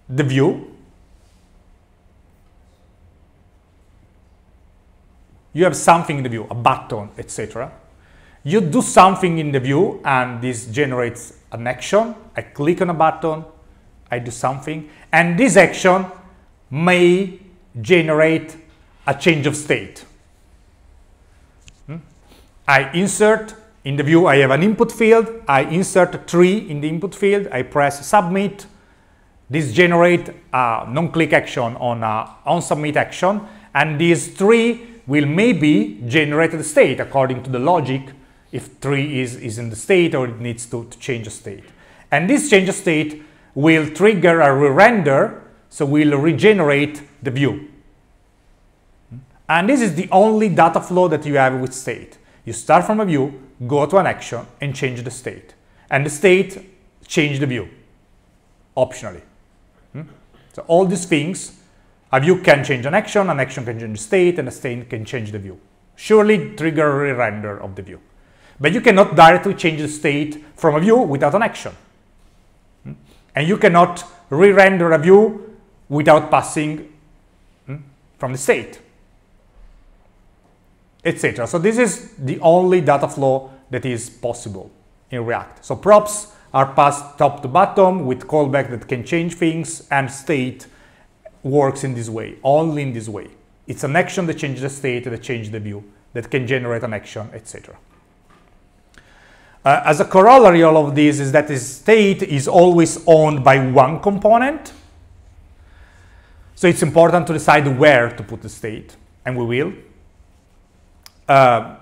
the view, you have something in the view, a button, etc. You do something in the view and this generates an action. I click on a button, I do something, and this action may generate a change of state. Hmm? I insert in the view, I have an input field, I insert a tree in the input field, I press submit, this generate a non-click action on a on submit action, and this tree will maybe generate the state according to the logic if tree is, is in the state or it needs to, to change a state. And this change of state will trigger a re-render, so we'll regenerate the view. And this is the only data flow that you have with state. You start from a view, go to an action, and change the state. And the state change the view, optionally. Hmm? So all these things, a view can change an action, an action can change the state, and a state can change the view. Surely trigger a re-render of the view. But you cannot directly change the state from a view without an action. Hmm? And you cannot re-render a view without passing hmm, from the state, etc. So this is the only data flow that is possible in React. So props are passed top to bottom with callback that can change things and state works in this way, only in this way. It's an action that changes the state, that changes the view, that can generate an action, etc. Uh, as a corollary all of this is that the state is always owned by one component. So it's important to decide where to put the state, and we will. Uh,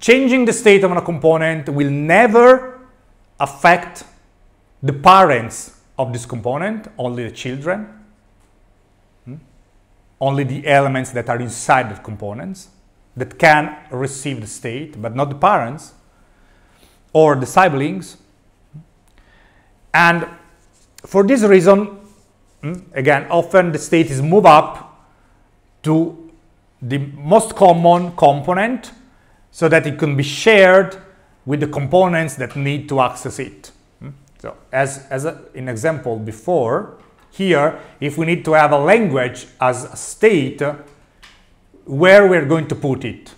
changing the state of a component will never affect the parents of this component, only the children, hmm? only the elements that are inside the components that can receive the state, but not the parents or the siblings. And for this reason, hmm, again, often the state is moved up to the most common component so that it can be shared with the components that need to access it. Hmm. So as, as a, an example before, here, if we need to have a language as a state, where we're going to put it,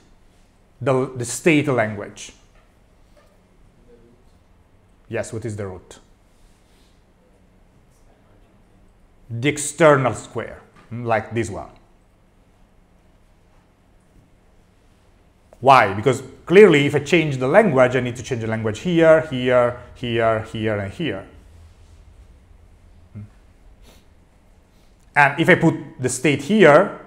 the, the state language. Yes, what is the root? The external square, like this one. Why? Because clearly if I change the language, I need to change the language here, here, here, here, and here. And if I put the state here,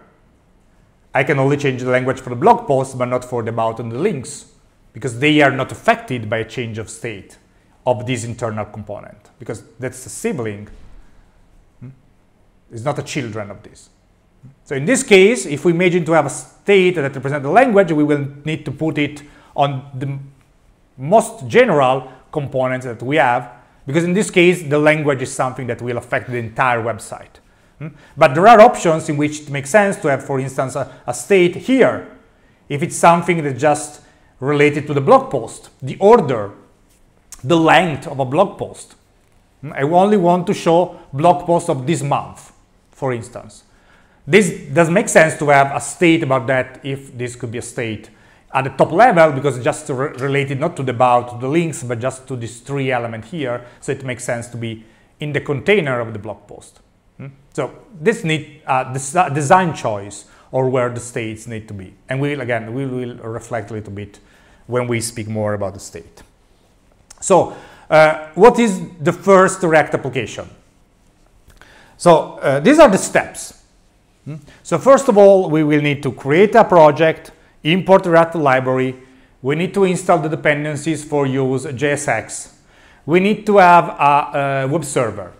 I can only change the language for the blog post, but not for the about and the links, because they are not affected by a change of state of this internal component because that's a sibling. Hmm? It's not a children of this. So in this case, if we imagine to have a state that represents the language, we will need to put it on the most general components that we have, because in this case, the language is something that will affect the entire website. Hmm? But there are options in which it makes sense to have, for instance, a, a state here. If it's something that's just related to the blog post, the order the length of a blog post. I only want to show blog posts of this month, for instance. This does make sense to have a state about that if this could be a state at the top level because it's just re related not to the about, to the links, but just to this tree element here. So it makes sense to be in the container of the blog post. Hmm? So this need uh, this design choice or where the states need to be. And we'll again, we will reflect a little bit when we speak more about the state. So uh, what is the first React application? So uh, these are the steps. Hmm? So first of all, we will need to create a project, import the React library. We need to install the dependencies for use JSX. We need to have a, a web server.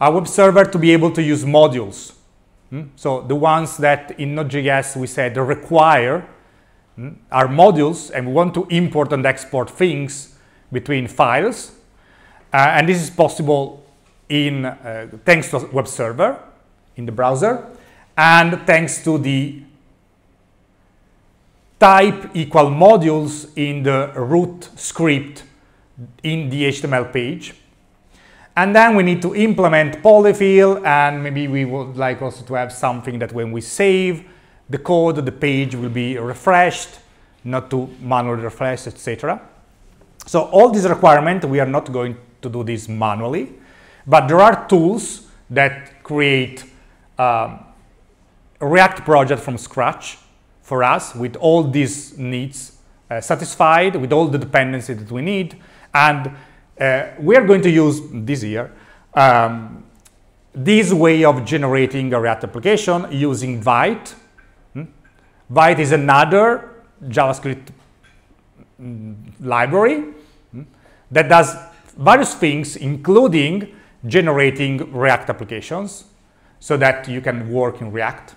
A web server to be able to use modules. mm, so the ones that in Node.js we said require mm, are modules and we want to import and export things between files. Uh, and this is possible in uh, thanks to web server in the browser and thanks to the type equal modules in the root script in the HTML page. And then we need to implement polyfill and maybe we would like also to have something that when we save the code, the page will be refreshed, not to manually refresh, etc. So all these requirements, we are not going to do this manually, but there are tools that create um, React project from scratch for us with all these needs uh, satisfied, with all the dependencies that we need. And uh, we are going to use this year um, this way of generating a React application using Vite. Hmm? Vite is another JavaScript mm, library hmm, that does various things, including generating React applications so that you can work in React.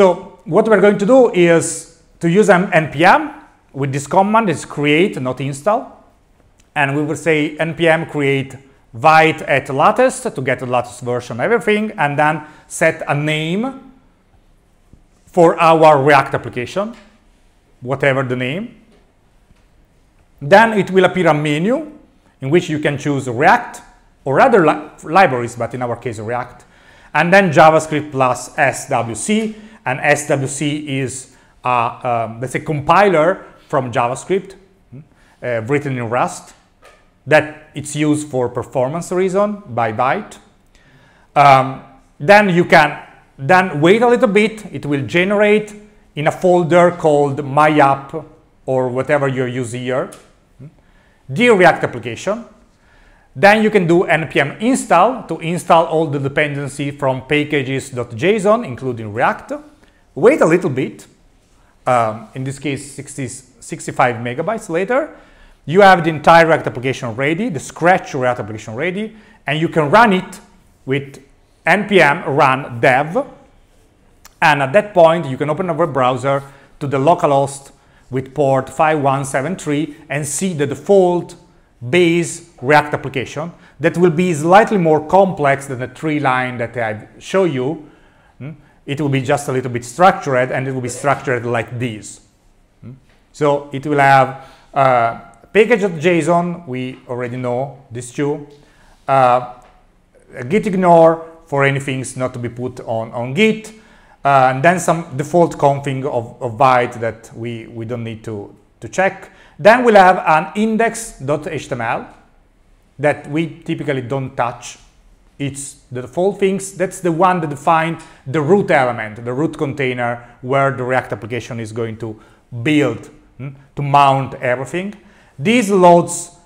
So what we're going to do is to use npm with this command is create, not install. And we will say npm create vite at latest to get the latest version everything, and then set a name for our React application, whatever the name. Then it will appear a menu in which you can choose React or other li libraries, but in our case React, and then JavaScript plus SWC, and SWC is, uh, um, let's say, compiler from JavaScript uh, written in Rust that it's used for performance reason by Vite. Um, then you can then wait a little bit. It will generate in a folder called my app or whatever you're using here, the React application. Then you can do npm install to install all the dependency from packages.json, including React. Wait a little bit, um, in this case 60, 65 megabytes later, you have the entire React application ready, the Scratch React application ready, and you can run it with npm run dev. And at that point, you can open a web browser to the localhost with port 5173 and see the default base React application that will be slightly more complex than the three line that I show you. It will be just a little bit structured and it will be structured like this. Hmm? So it will have uh, package.json, we already know these two. Uh, git ignore for anything not to be put on, on Git. Uh, and then some default config of, of Vite that we, we don't need to, to check. Then we'll have an index.html that we typically don't touch. It's the default things. That's the one that defines the root element, the root container where the React application is going to build, hmm, to mount everything. This loads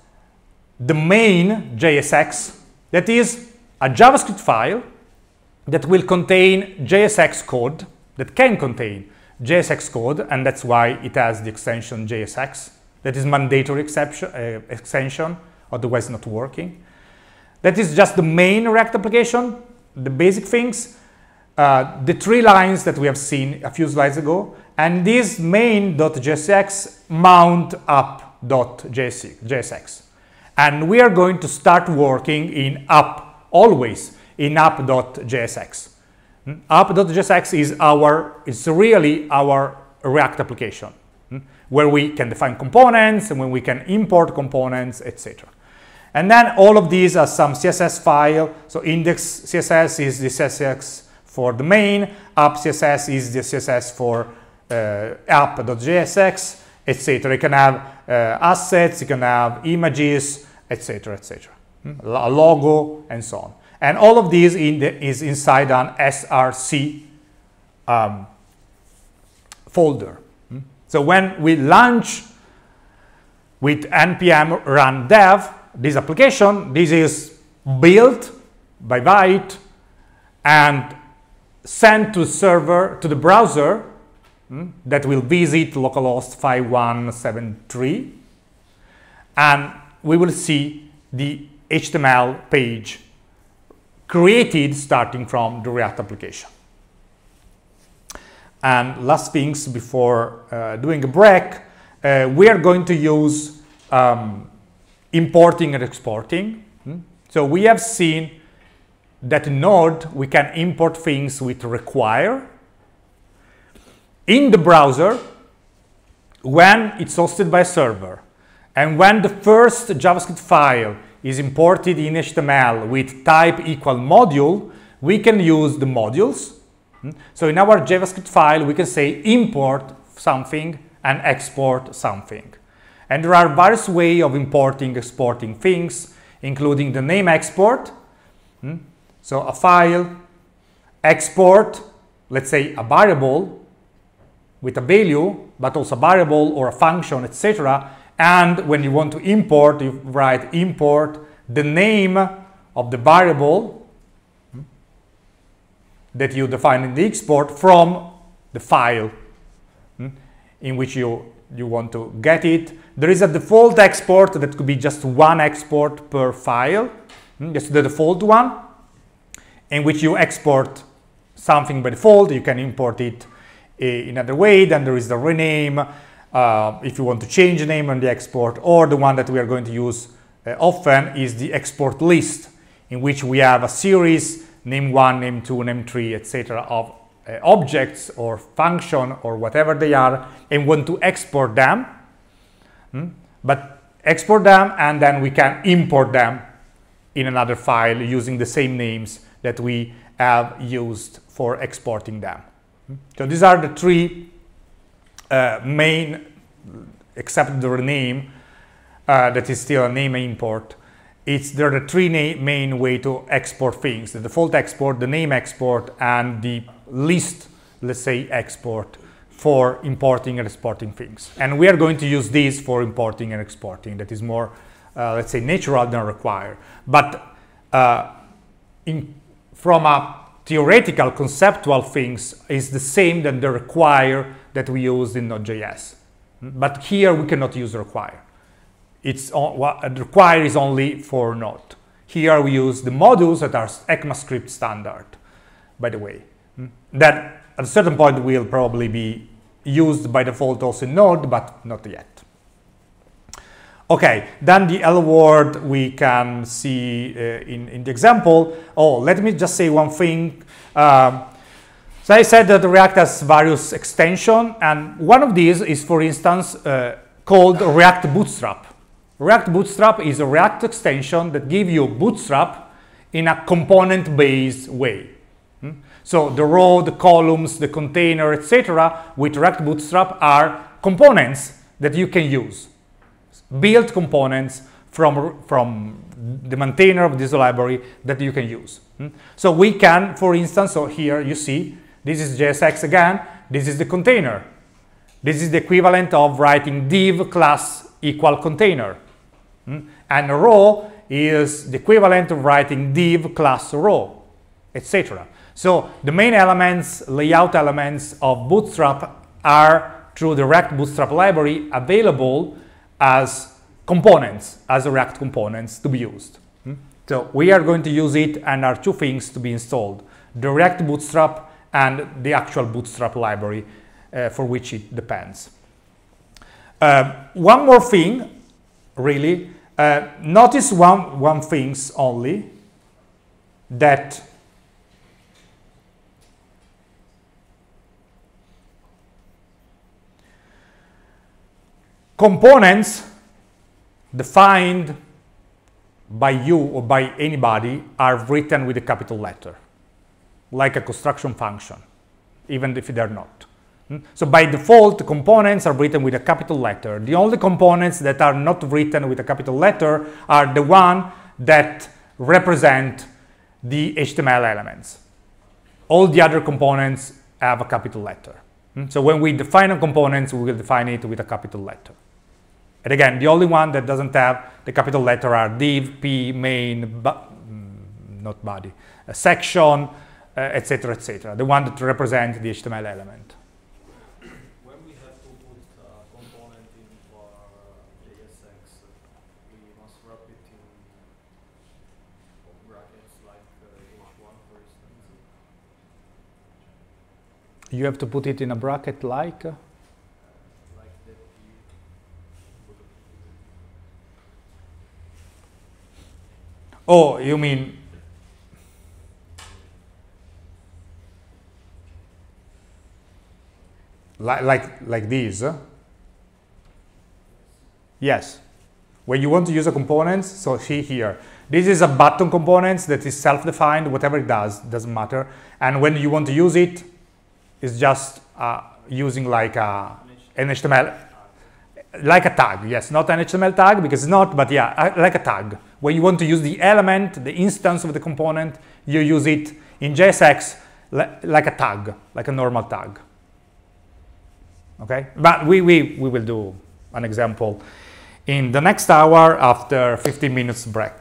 the main JSX, that is a JavaScript file that will contain JSX code, that can contain JSX code, and that's why it has the extension JSX. That is mandatory exception, uh, extension, otherwise not working. That is just the main React application, the basic things, uh, the three lines that we have seen a few slides ago, and this main.jsx mount up app.jsx. And we are going to start working in app, always in app.jsx. Hmm? App.jsx is our, is really our React application, hmm? where we can define components and when we can import components, etc. And then all of these are some CSS file. So index CSS is the CSS for the main, app CSS is the CSS for uh, app.jsx, etc. You can have uh, assets, you can have images, etc., etc. Hmm? A logo and so on. And all of these in the, is inside an SRC um, folder. Hmm? So when we launch with npm run dev this application, this is built by Vite and sent to server to the browser mm, that will visit localhost 5173 and we will see the HTML page created starting from the React application. And last things before uh, doing a break, uh, we are going to use um, importing and exporting. Hmm? So we have seen that Node, we can import things with require. In the browser, when it's hosted by a server, and when the first JavaScript file is imported in HTML with type equal module, we can use the modules. Hmm? So in our JavaScript file, we can say import something and export something. And there are various ways of importing, exporting things, including the name export. Hmm? So a file, export, let's say a variable with a value, but also a variable or a function, etc. And when you want to import, you write import the name of the variable hmm, that you define in the export from the file hmm, in which you, you want to get it. There is a default export that could be just one export per file. Hmm, just the default one in which you export something by default. You can import it in another way. Then there is the rename uh, if you want to change the name on the export or the one that we are going to use uh, often is the export list in which we have a series name 1, name 2, name 3, etc. of uh, objects or function or whatever they are and want to export them. Hmm? But export them and then we can import them in another file using the same names that we have used for exporting them. Hmm? So these are the three uh, main, except the name, uh, that is still a name import. It's there are the three main way to export things: the default export, the name export, and the list, let's say, export for importing and exporting things. And we are going to use this for importing and exporting. That is more, uh, let's say, natural than required. But uh, in, from a theoretical, conceptual things is the same than the require that we use in Node.js. But here we cannot use require. It's on, what require is only for Node. Here we use the modules that are ECMAScript standard, by the way. That at a certain point will probably be used by default also in Node, but not yet. Okay, then the L word we can see uh, in, in the example. Oh, let me just say one thing. Um, so I said that React has various extensions, and one of these is, for instance, uh, called React Bootstrap. React Bootstrap is a React extension that gives you Bootstrap in a component-based way. So the row, the columns, the container, etc., with React Bootstrap are components that you can use, built components from, from the maintainer of this library that you can use. Hmm? So we can, for instance, so here you see this is JSX again. This is the container. This is the equivalent of writing div class equal container. Hmm? And row is the equivalent of writing div class row, etc. So the main elements, layout elements of Bootstrap are through the React Bootstrap library available as components, as React components to be used. Hmm? So we are going to use it and are two things to be installed. The React Bootstrap and the actual Bootstrap library uh, for which it depends. Uh, one more thing, really, uh, notice one, one things only, that components defined by you or by anybody are written with a capital letter like a construction function, even if they're not. Hmm? So by default, components are written with a capital letter. The only components that are not written with a capital letter are the one that represent the HTML elements. All the other components have a capital letter. Hmm? So when we define a component, we will define it with a capital letter. And again, the only one that doesn't have the capital letter are div, p, main, mm, not body, uh, section, etc., uh, etc. Et the one that represents the HTML element. When we have to put a component we must wrap it in oh, brackets like uh, H1, for instance. You have to put it in a bracket like? Uh, Oh, you mean like like like these? Yes. When you want to use a component, so see here. This is a button component that is self-defined, whatever it does, doesn't matter. And when you want to use it, it's just uh, using like a, an HTML, like a tag, yes, not an HTML tag because it's not, but yeah, uh, like a tag. When you want to use the element, the instance of the component, you use it in JSX like a tag, like a normal tag. Okay, but we, we, we will do an example in the next hour after 15 minutes break.